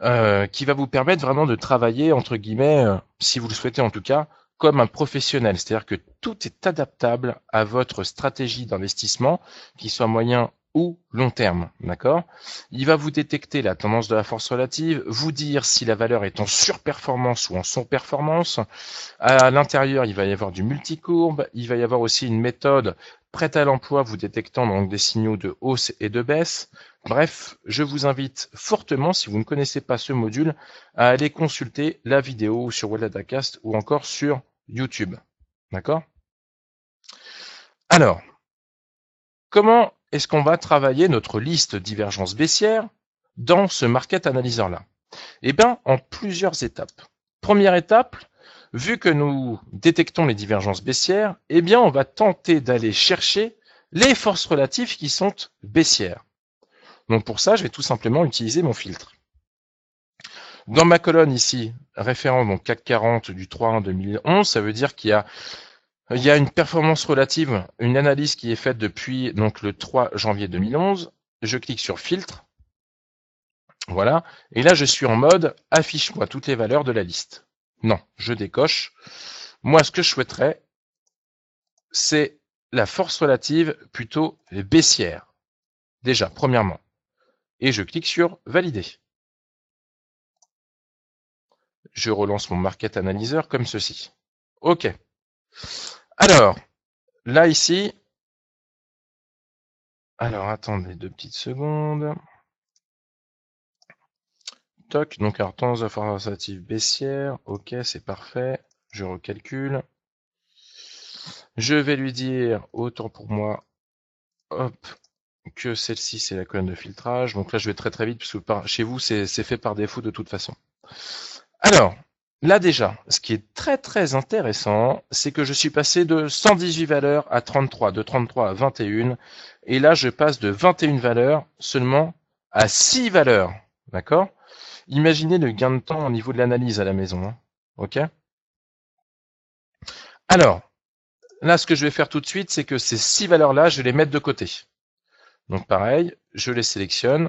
Euh, qui va vous permettre vraiment de travailler, entre guillemets, euh, si vous le souhaitez en tout cas, comme un professionnel. C'est-à-dire que tout est adaptable à votre stratégie d'investissement, qui soit moyen ou long terme, d'accord? Il va vous détecter la tendance de la force relative, vous dire si la valeur est en surperformance ou en sous-performance. À l'intérieur, il va y avoir du multicourbe, il va y avoir aussi une méthode prête à l'emploi, vous détectant donc des signaux de hausse et de baisse. Bref, je vous invite fortement, si vous ne connaissez pas ce module, à aller consulter la vidéo sur Walladacast ou encore sur YouTube. D'accord? Alors, comment est-ce qu'on va travailler notre liste divergence baissière dans ce market analyzer-là? Eh bien, en plusieurs étapes. Première étape, vu que nous détectons les divergences baissières, eh bien, on va tenter d'aller chercher les forces relatives qui sont baissières. Donc pour ça, je vais tout simplement utiliser mon filtre. Dans ma colonne ici, référent donc CAC 40 du 3 2011, ça veut dire qu'il y a y a une performance relative, une analyse qui est faite depuis donc le 3 janvier 2011. Je clique sur filtre. Voilà. Et là, je suis en mode affiche-moi toutes les valeurs de la liste. Non, je décoche. Moi, ce que je souhaiterais, c'est la force relative plutôt baissière. Déjà, premièrement. Et je clique sur valider. Je relance mon market analyzer comme ceci. OK. Alors, là ici, alors attendez deux petites secondes. Donc alors tendance relative baissière, ok, c'est parfait. Je recalcule. Je vais lui dire, autant pour moi, que celle-ci c'est la colonne de filtrage. Donc là je vais très très vite, puisque chez vous c'est fait par défaut de toute façon. Alors, Là déjà, ce qui est très très intéressant, c'est que je suis passé de 118 valeurs à 33, de 33 à 21, et là je passe de 21 valeurs seulement à 6 valeurs. D'accord? Imaginez le gain de temps au niveau de l'analyse à la maison. Hein. Alors, là ce que je vais faire tout de suite, c'est que ces 6 valeurs-là, je vais les mettre de côté. Donc pareil, je les sélectionne,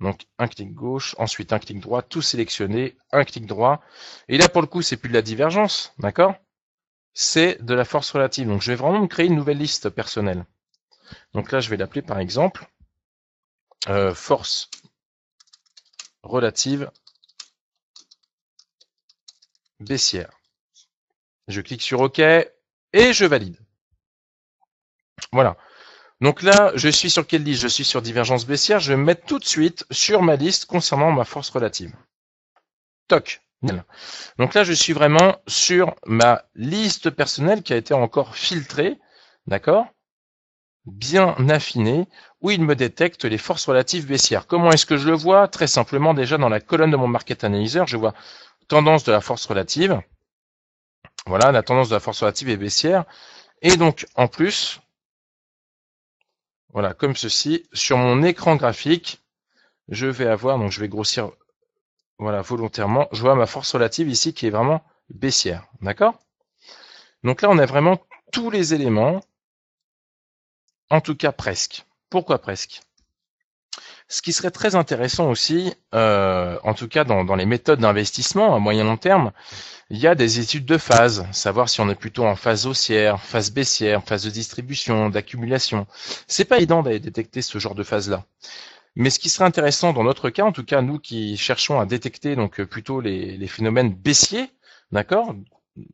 donc un clic gauche, ensuite un clic droit, tout sélectionné, un clic droit. Et là pour le coup, c'est plus de la divergence, d'accord? C'est de la force relative. Donc je vais vraiment me créer une nouvelle liste personnelle. Donc là, je vais l'appeler par exemple euh, force relative baissière. Je clique sur OK et je valide. Voilà. Donc là, je suis sur quelle liste? Je suis sur divergence baissière. Je vais me mettre tout de suite sur ma liste concernant ma force relative. Toc. Donc là, je suis vraiment sur ma liste personnelle qui a été encore filtrée, d'accord? Bien affinée, où il me détecte les forces relatives baissières. Comment est-ce que je le vois? Très simplement, déjà dans la colonne de mon Market Analyzer, je vois tendance de la force relative. Voilà, la tendance de la force relative est baissière. Et donc, en plus, voilà, comme ceci. Sur mon écran graphique, je vais avoir, donc je vais grossir voilà, volontairement, je vois ma force relative ici qui est vraiment baissière. D'accord? Donc là, on a vraiment tous les éléments, en tout cas presque. Pourquoi presque? Ce qui serait très intéressant aussi, euh, en tout cas dans, les méthodes d'investissement à moyen long terme, il y a des études de phase, savoir si on est plutôt en phase haussière, phase baissière, phase de distribution, d'accumulation. C'est pas évident d'aller détecter ce genre de phase-là. Mais ce qui serait intéressant dans notre cas, en tout cas nous qui cherchons à détecter donc plutôt les, les phénomènes baissiers, d'accord,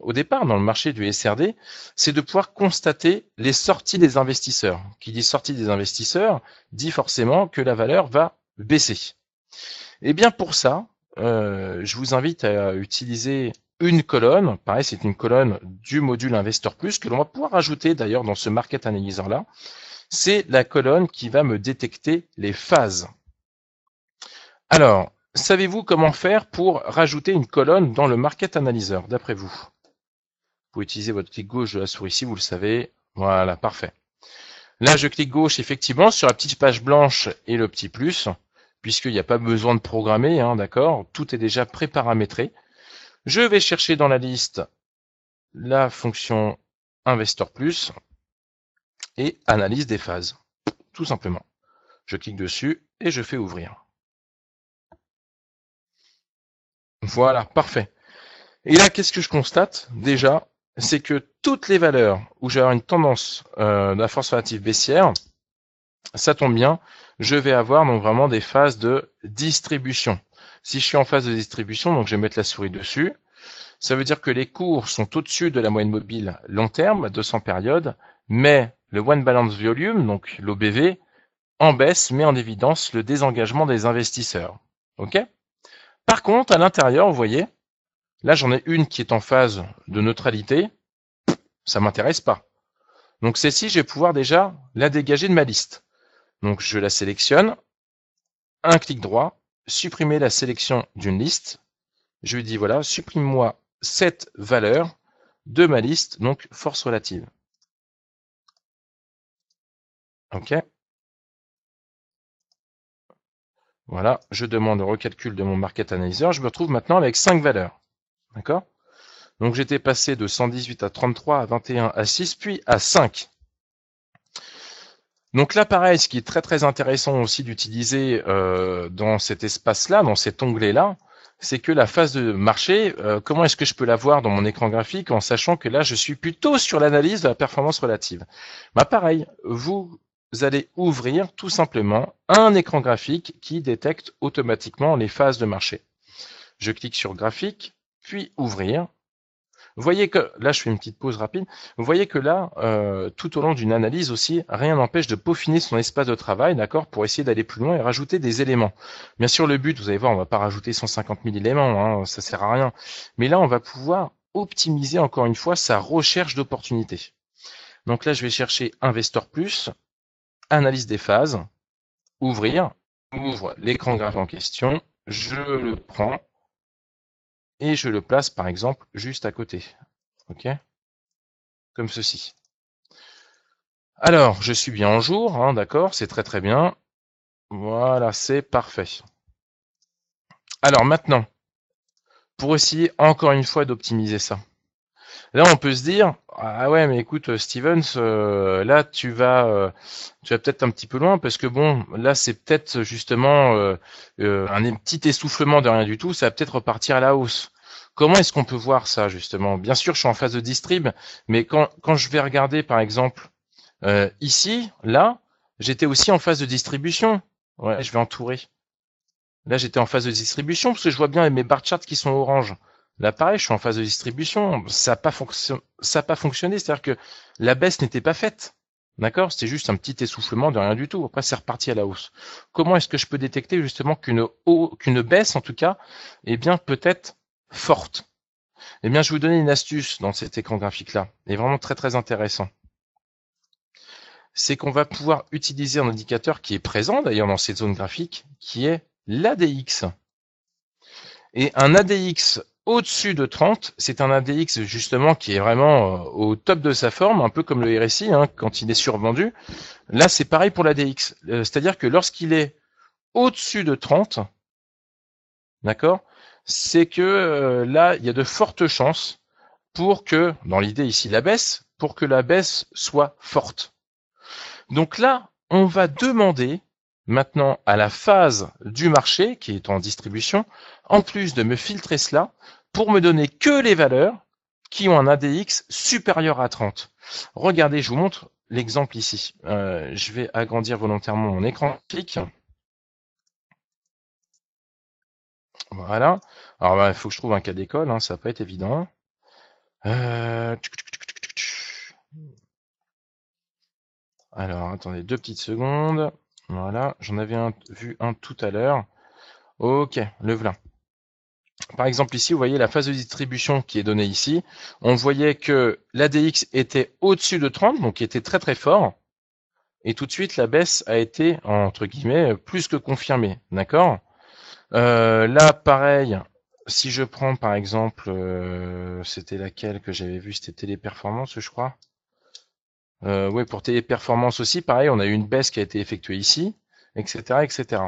au départ dans le marché du SRD, c'est de pouvoir constater les sorties des investisseurs. Qui dit sortie des investisseurs dit forcément que la valeur va baisser. Et eh bien pour ça, euh, je vous invite à utiliser une colonne. Pareil, c'est une colonne du module Investor Plus que l'on va pouvoir ajouter d'ailleurs dans ce Market Analyzer là. C'est la colonne qui va me détecter les phases. Alors, savez-vous comment faire pour rajouter une colonne dans le Market Analyzer, d'après vous vous? Pouvez utiliser votre clic gauche de la souris si vous le savez. Voilà, parfait. Là, je clique gauche effectivement sur la petite page blanche et le petit plus, puisqu'il n'y a pas besoin de programmer, hein, d'accord Tout est déjà préparamétré. Je vais chercher dans la liste la fonction Investor Plus et analyse des phases, tout simplement. Je clique dessus et je fais ouvrir. Voilà, parfait. Et là, qu'est-ce que je constate Déjà, c'est que toutes les valeurs où j'ai une tendance euh, de la force relative baissière, ça tombe bien, je vais avoir donc vraiment des phases de distribution. Si je suis en phase de distribution, donc je vais mettre la souris dessus, ça veut dire que les cours sont au-dessus de la moyenne mobile long terme, 200 périodes, mais le One Balance Volume, donc l'OBV, en baisse, met en évidence le désengagement des investisseurs. Par contre, à l'intérieur, vous voyez, Là, j'en ai une qui est en phase de neutralité. Ça m'intéresse pas. Donc celle-ci, je vais pouvoir déjà la dégager de ma liste. Donc je la sélectionne, un clic droit, supprimer la sélection d'une liste. Je lui dis voilà, supprime-moi cette valeur de ma liste, donc force relative. OK. Voilà, je demande le recalcul de mon market analyzer. Je me retrouve maintenant avec cinq valeurs. D'accord? Donc j'étais passé de 118 à 33, à 21, à 6, puis à 5. Donc là, pareil, ce qui est très très intéressant aussi d'utiliser euh, dans cet espace-là, dans cet onglet-là, c'est que la phase de marché, euh, comment est-ce que je peux la voir dans mon écran graphique en sachant que là, je suis plutôt sur l'analyse de la performance relative? Bah pareil, vous allez ouvrir tout simplement un écran graphique qui détecte automatiquement les phases de marché. Je clique sur graphique, puis ouvrir. Vous voyez que, là je fais une petite pause rapide, vous voyez que là, euh, tout au long d'une analyse aussi, rien n'empêche de peaufiner son espace de travail, d'accord, pour essayer d'aller plus loin et rajouter des éléments. Bien sûr, le but, vous allez voir, on va pas rajouter 150 000 éléments, hein, ça sert à rien. Mais là, on va pouvoir optimiser encore une fois sa recherche d'opportunités. Donc là, je vais chercher Investor Plus, analyse des phases, ouvrir, ouvre l'écran graphique en question, je le prends, et je le place par exemple juste à côté. OK? Comme ceci. Alors, je suis bien en jour, hein, d'accord, c'est très très bien. Voilà, c'est parfait. Alors maintenant, pour essayer encore une fois d'optimiser ça. Là, on peut se dire, ah ouais, mais écoute, Stevens, euh, là, tu vas, euh, tu vas peut-être un petit peu loin parce que bon, là, c'est peut-être justement euh, un petit essoufflement de rien du tout. Ça va peut-être repartir à la hausse. Comment est-ce qu'on peut voir ça justement? Bien sûr, je suis en phase de distrib, mais quand, quand je vais regarder par exemple ici, là, j'étais aussi en phase de distribution. Ouais, je vais entourer. Là, j'étais en phase de distribution parce que je vois bien mes bar charts qui sont orange. Là, pareil, je suis en phase de distribution. Ça n'a pas, fonctionné. C'est-à-dire que la baisse n'était pas faite. D'accord? C'était juste un petit essoufflement de rien du tout. Après, c'est reparti à la hausse. Comment est-ce que je peux détecter justement qu'une qu'une baisse, en tout cas, eh bien, peut-être forte? Eh bien, je vais vous donner une astuce dans cet écran graphique-là. est vraiment très, très intéressant. C'est qu'on va pouvoir utiliser un indicateur qui est présent d'ailleurs dans cette zone graphique, qui est l'ADX. Et un ADX au-dessus de 30, c'est un ADX justement qui est vraiment euh, au top de sa forme, un peu comme le RSI hein, quand il est survendu. Là, c'est pareil pour l'ADX. Euh, c'est-à-dire que lorsqu'il est au-dessus de 30, d'accord, c'est que euh, là, il y a de fortes chances pour que, dans l'idée ici, la baisse, pour que la baisse soit forte. Donc là, on va demander maintenant à la phase du marché qui est en distribution, en plus de me filtrer cela pour me donner que les valeurs qui ont un ADX supérieur à 30. Regardez, je vous montre l'exemple ici. Euh, je vais agrandir volontairement mon écran. Voilà. Alors, bah, il faut que je trouve un cas d'école, hein, ça va pas être évident. Euh, Alors, attendez deux petites secondes. Voilà, j'en avais vu un tout à l'heure. Ok, le voilà. Par exemple ici, vous voyez la phase de distribution qui est donnée ici. On voyait que l'ADX était au-dessus de 30, donc qui était très très fort. Et tout de suite, la baisse a été, entre guillemets, plus que confirmée. D'accord? Euh, Là, pareil, si je prends par exemple, euh, c'était laquelle que j'avais vu, c'était Téléperformance, je crois. Euh, oui, pour Téléperformance aussi, pareil, on a eu une baisse qui a été effectuée ici, etc., etc.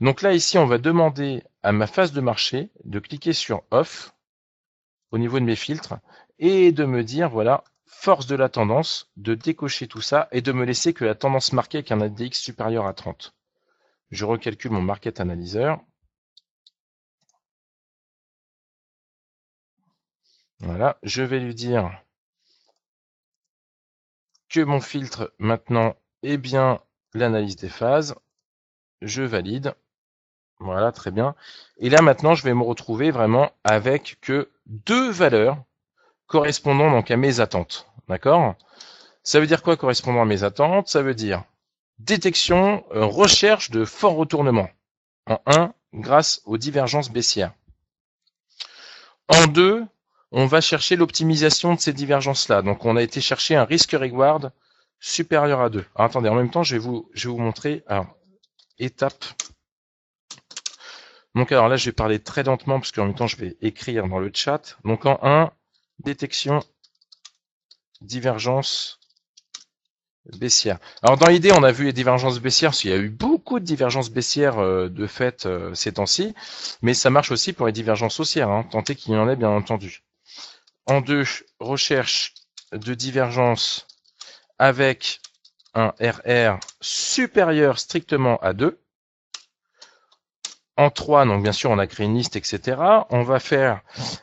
Donc là, ici, on va demander à ma phase de marché de cliquer sur Off au niveau de mes filtres et de me dire, voilà, force de la tendance, de décocher tout ça et de me laisser que la tendance marquée avec un ADX supérieur à 30. Je recalcule mon Market Analyzer. Voilà, je vais lui dire que mon filtre maintenant est bien l'analyse des phases. Je valide. Voilà, très bien. Et là maintenant, je vais me retrouver vraiment avec que deux valeurs correspondant donc à mes attentes. D'accord? Ça veut dire quoi correspondant à mes attentes? Ça veut dire détection, euh, recherche de fort retournement. En 1, grâce aux divergences baissières. En 2, on va chercher l'optimisation de ces divergences-là. Donc on a été chercher un risque-reward supérieur à 2. attendez, en même temps, je vais vous, je vais montrer. Alors, étape. Donc alors là, je vais parler très lentement parce qu'en même temps, je vais écrire dans le chat. Donc en 1, détection, divergence baissière. Alors dans l'idée, on a vu les divergences baissières, parce qu'il y a eu beaucoup de divergences baissières euh, de fait euh, ces temps-ci, mais ça marche aussi pour les divergences haussières, hein, tant qu'il y en ait bien entendu. En deux, recherche de divergence avec un RR supérieur strictement à 2. En 3, donc bien sûr, on a créé une liste, etc. On va faire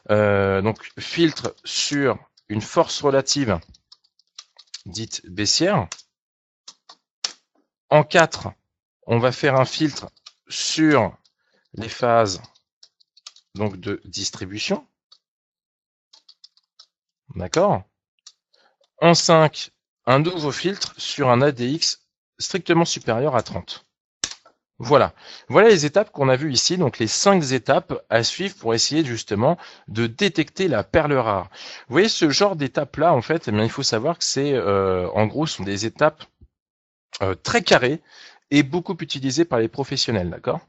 euh, donc filtre sur une force relative dite baissière. En 4, on va faire un filtre sur les phases donc de distribution. D'accord En 5, un nouveau filtre sur un ADX strictement supérieur à 30. Voilà. Voilà les étapes qu'on a vues ici, donc les cinq étapes à suivre pour essayer justement de détecter la perle rare. Vous voyez ce genre d'étapes-là, en fait, eh il faut savoir que c'est, euh, en gros, sont des étapes euh, très carrées et beaucoup utilisées par les professionnels, d'accord?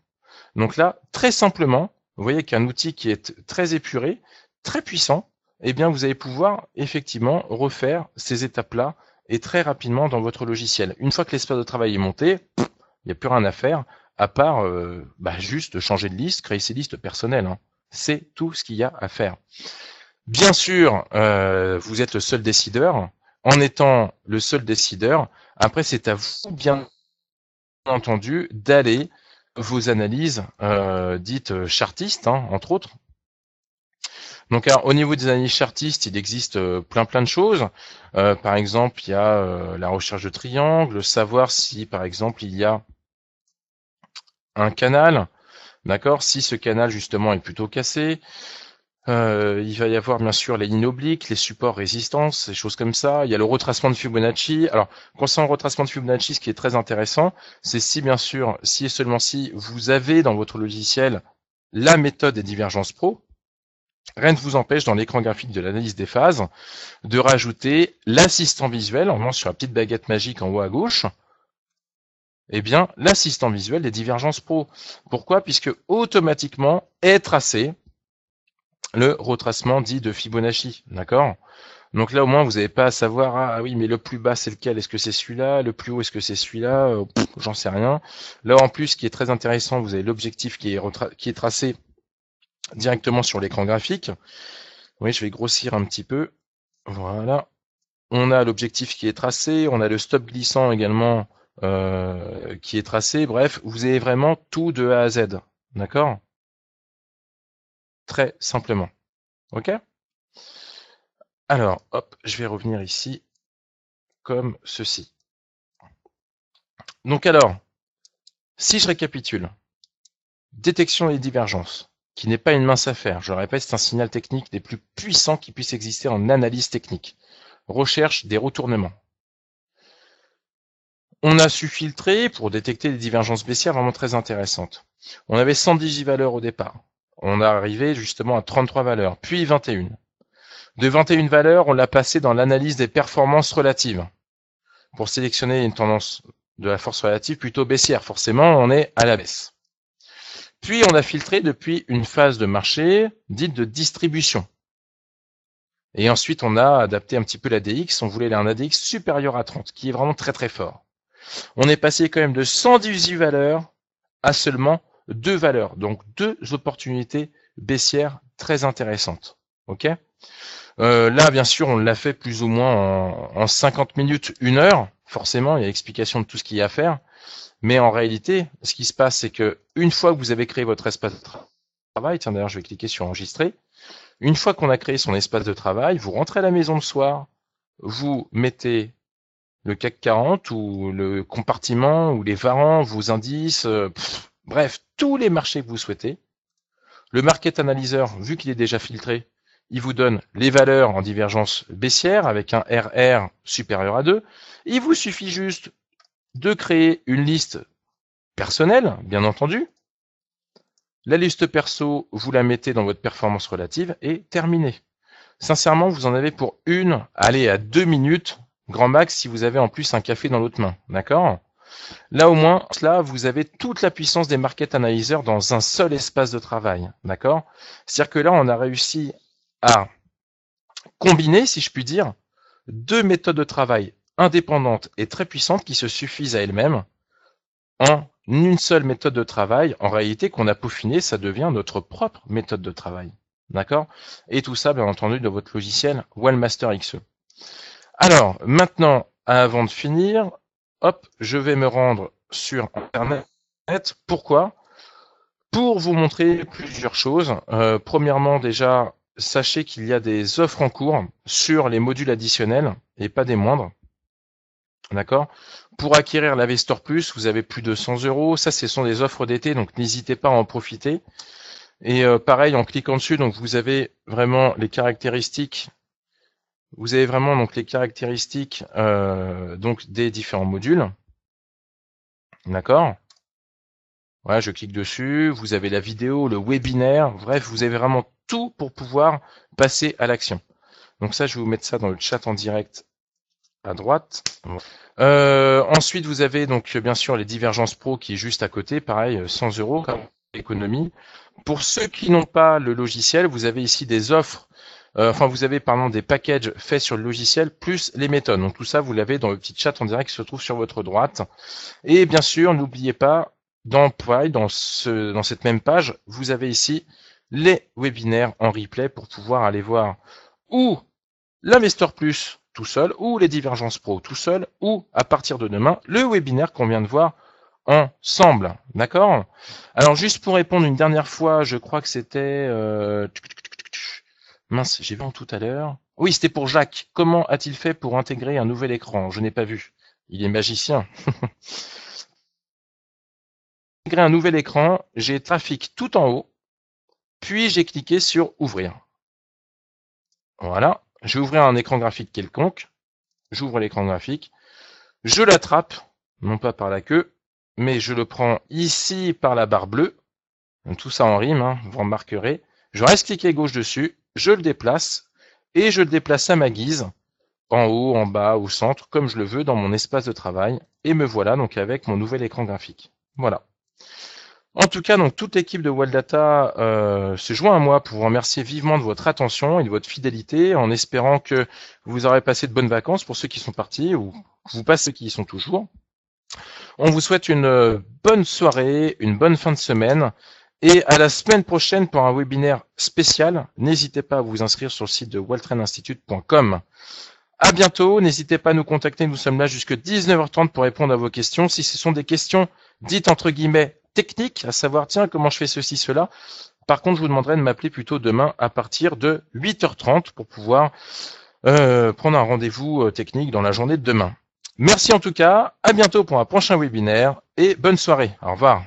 Donc là, très simplement, vous voyez qu'un outil qui est très épuré, très puissant, eh bien, vous allez pouvoir effectivement refaire ces étapes-là et très rapidement dans votre logiciel. Une fois que l'espace de travail est monté, il n'y a plus rien à faire à part euh, bah, juste changer de liste, créer ses listes personnelles. Hein. C'est tout ce qu'il y a à faire. Bien sûr, euh, vous êtes le seul décideur. En étant le seul décideur, après c'est à vous, bien entendu, d'aller vos analyses euh, dites chartistes, hein, entre autres, donc au niveau des analyses chartistes, il existe euh, plein plein de choses. Euh, par exemple, il y a euh, la recherche de triangles, savoir si par exemple il y a un canal, d'accord, si ce canal justement est plutôt cassé. il va y avoir bien sûr les lignes obliques, les supports résistance, des choses comme ça. Il y a le retracement de Fibonacci. Alors, concernant le retracement de Fibonacci, ce qui est très intéressant, c'est si bien sûr, si et seulement si vous avez dans votre logiciel la méthode des divergences pro, rien ne vous empêche dans l'écran graphique de l'analyse des phases de rajouter l'assistant visuel, en sur la petite baguette magique en haut à gauche, eh bien, l'assistant visuel des divergences pro. Pourquoi? Puisque automatiquement est tracé le retracement dit de Fibonacci. D'accord? Donc là, au moins, vous n'avez pas à savoir, ah oui, mais le plus bas, c'est lequel? Est-ce que c'est celui-là? Le plus haut, est-ce que c'est celui-là? Euh, J'en sais rien. Là, en plus, ce qui est très intéressant, vous avez l'objectif qui est tracé directement sur l'écran graphique. Oui, je vais grossir un petit peu. Voilà. On a l'objectif qui est tracé, on a le stop glissant également euh, qui est tracé. Bref, vous avez vraiment tout de A à Z. D'accord? Très simplement. OK? Alors, hop, je vais revenir ici comme ceci. Donc alors, si je récapitule, détection des divergences, qui n'est pas une mince affaire, je le répète, c'est un signal technique des plus puissants qui puisse exister en analyse technique. Recherche des retournements. On a su filtrer pour détecter des divergences baissières vraiment très intéressantes. On avait 110 valeurs au départ. On est arrivé justement à 33 valeurs, puis 21. De 21 valeurs, on l'a passé dans l'analyse des performances relatives pour sélectionner une tendance de la force relative plutôt baissière. Forcément, on est à la baisse. Puis on a filtré depuis une phase de marché dite de distribution. Et ensuite, on a adapté un petit peu l'ADX. On voulait un ADX supérieur à 30, qui est vraiment très très fort. On est passé quand même de 118 valeurs à seulement deux valeurs. Donc deux opportunités baissières très intéressantes. Ok? Euh, Là, bien sûr, on l'a fait plus ou moins en, en 50 minutes, une heure. Forcément, il y a explication de tout ce qu'il y a à faire. Mais en réalité, ce qui se passe, c'est que une fois que vous avez créé votre espace de travail, tiens d'ailleurs, je vais cliquer sur enregistrer. Une fois qu'on a créé son espace de travail, vous rentrez à la maison le soir, vous mettez le CAC 40 ou le compartiment ou les varants, vos indices, euh, bref, tous les marchés que vous souhaitez. Le market analyzer, vu qu'il est déjà filtré, il vous donne les valeurs en divergence baissière avec un RR supérieur à 2. Il vous suffit juste de créer une liste personnelle, bien entendu. La liste perso, vous la mettez dans votre performance relative et terminé. Sincèrement, vous en avez pour une, allez, à deux minutes, grand max, si vous avez en plus un café dans l'autre main. D'accord? Là, au moins, vous avez toute la puissance des market analyzers dans un seul espace de travail. D'accord? C'est-à-dire que là, on a réussi à combiner, si je puis dire, deux méthodes de travail indépendantes et très puissantes qui se suffisent à elles-mêmes en une seule méthode de travail. En réalité, qu'on a peaufiné, ça devient notre propre méthode de travail. D'accord? Et tout ça, bien entendu, de votre logiciel OneMaster XE. Alors, maintenant, avant de finir, hop, je vais me rendre sur Internet. Pourquoi? Pour vous montrer plusieurs choses. Euh, premièrement, déjà, sachez qu'il y a des offres en cours sur les modules additionnels et pas des moindres. D'accord? Pour acquérir la Vestor Plus, vous avez plus de 100 euros. Ça, ce sont des offres d'été, donc n'hésitez pas à en profiter. Et euh, pareil, en cliquant dessus, donc vous avez vraiment les caractéristiques. Vous avez vraiment donc les caractéristiques euh, donc des différents modules. D'accord? Voilà, je clique dessus. Vous avez la vidéo, le webinaire. Bref, vous avez vraiment tout pour pouvoir passer à l'action. Donc ça, je vais vous mettre ça dans le chat en direct à droite. Euh, ensuite, vous avez donc bien sûr les divergences pro qui est juste à côté, pareil, 100 euros économie. Pour ceux qui n'ont pas le logiciel, vous avez ici des offres, euh, enfin vous avez pardon des packages faits sur le logiciel plus les méthodes. Donc tout ça, vous l'avez dans le petit chat en direct qui se trouve sur votre droite. Et bien sûr, n'oubliez pas, dans dans, ce, dans cette même page, vous avez ici les webinaires en replay pour pouvoir aller voir ou l'investor plus tout seul, ou les divergences pro tout seul, ou à partir de demain, le webinaire qu'on vient de voir ensemble. D'accord? Alors juste pour répondre une dernière fois, je crois que c'était... Euh... Mince, j'ai vu tout à l'heure. Oui, c'était pour Jacques. Comment a-t-il fait pour intégrer un nouvel écran? Je n'ai pas vu. Il est magicien. intégrer un nouvel écran, j'ai trafic tout en haut, puis j'ai cliqué sur ouvrir. Voilà. Je vais ouvrir un écran graphique quelconque. J'ouvre l'écran graphique. Je l'attrape, non pas par la queue, mais je le prends ici par la barre bleue. tout ça en rime, hein, vous remarquerez. Je reste cliquer gauche dessus, je le déplace, et je le déplace à ma guise, en haut, en bas, au centre, comme je le veux dans mon espace de travail. Et me voilà donc avec mon nouvel écran graphique. Voilà. En tout cas, donc toute l'équipe de Wildata euh, se joint à moi pour vous remercier vivement de votre attention et de votre fidélité, en espérant que vous aurez passé de bonnes vacances pour ceux qui sont partis ou que vous passez ceux qui y sont toujours. On vous souhaite une euh, bonne soirée, une bonne fin de semaine et à la semaine prochaine pour un webinaire spécial. N'hésitez pas à vous inscrire sur le site de waltraininstitute.com. À bientôt. N'hésitez pas à nous contacter. Nous sommes là jusqu'à 19h30 pour répondre à vos questions. Si ce sont des questions dites entre guillemets techniques, à savoir tiens comment je fais ceci cela. Par contre, je vous demanderai de m'appeler plutôt demain à partir de 8h30 pour pouvoir euh, prendre un rendez-vous euh, technique dans la journée de demain. Merci en tout cas. À bientôt pour un prochain webinaire et bonne soirée. Au revoir.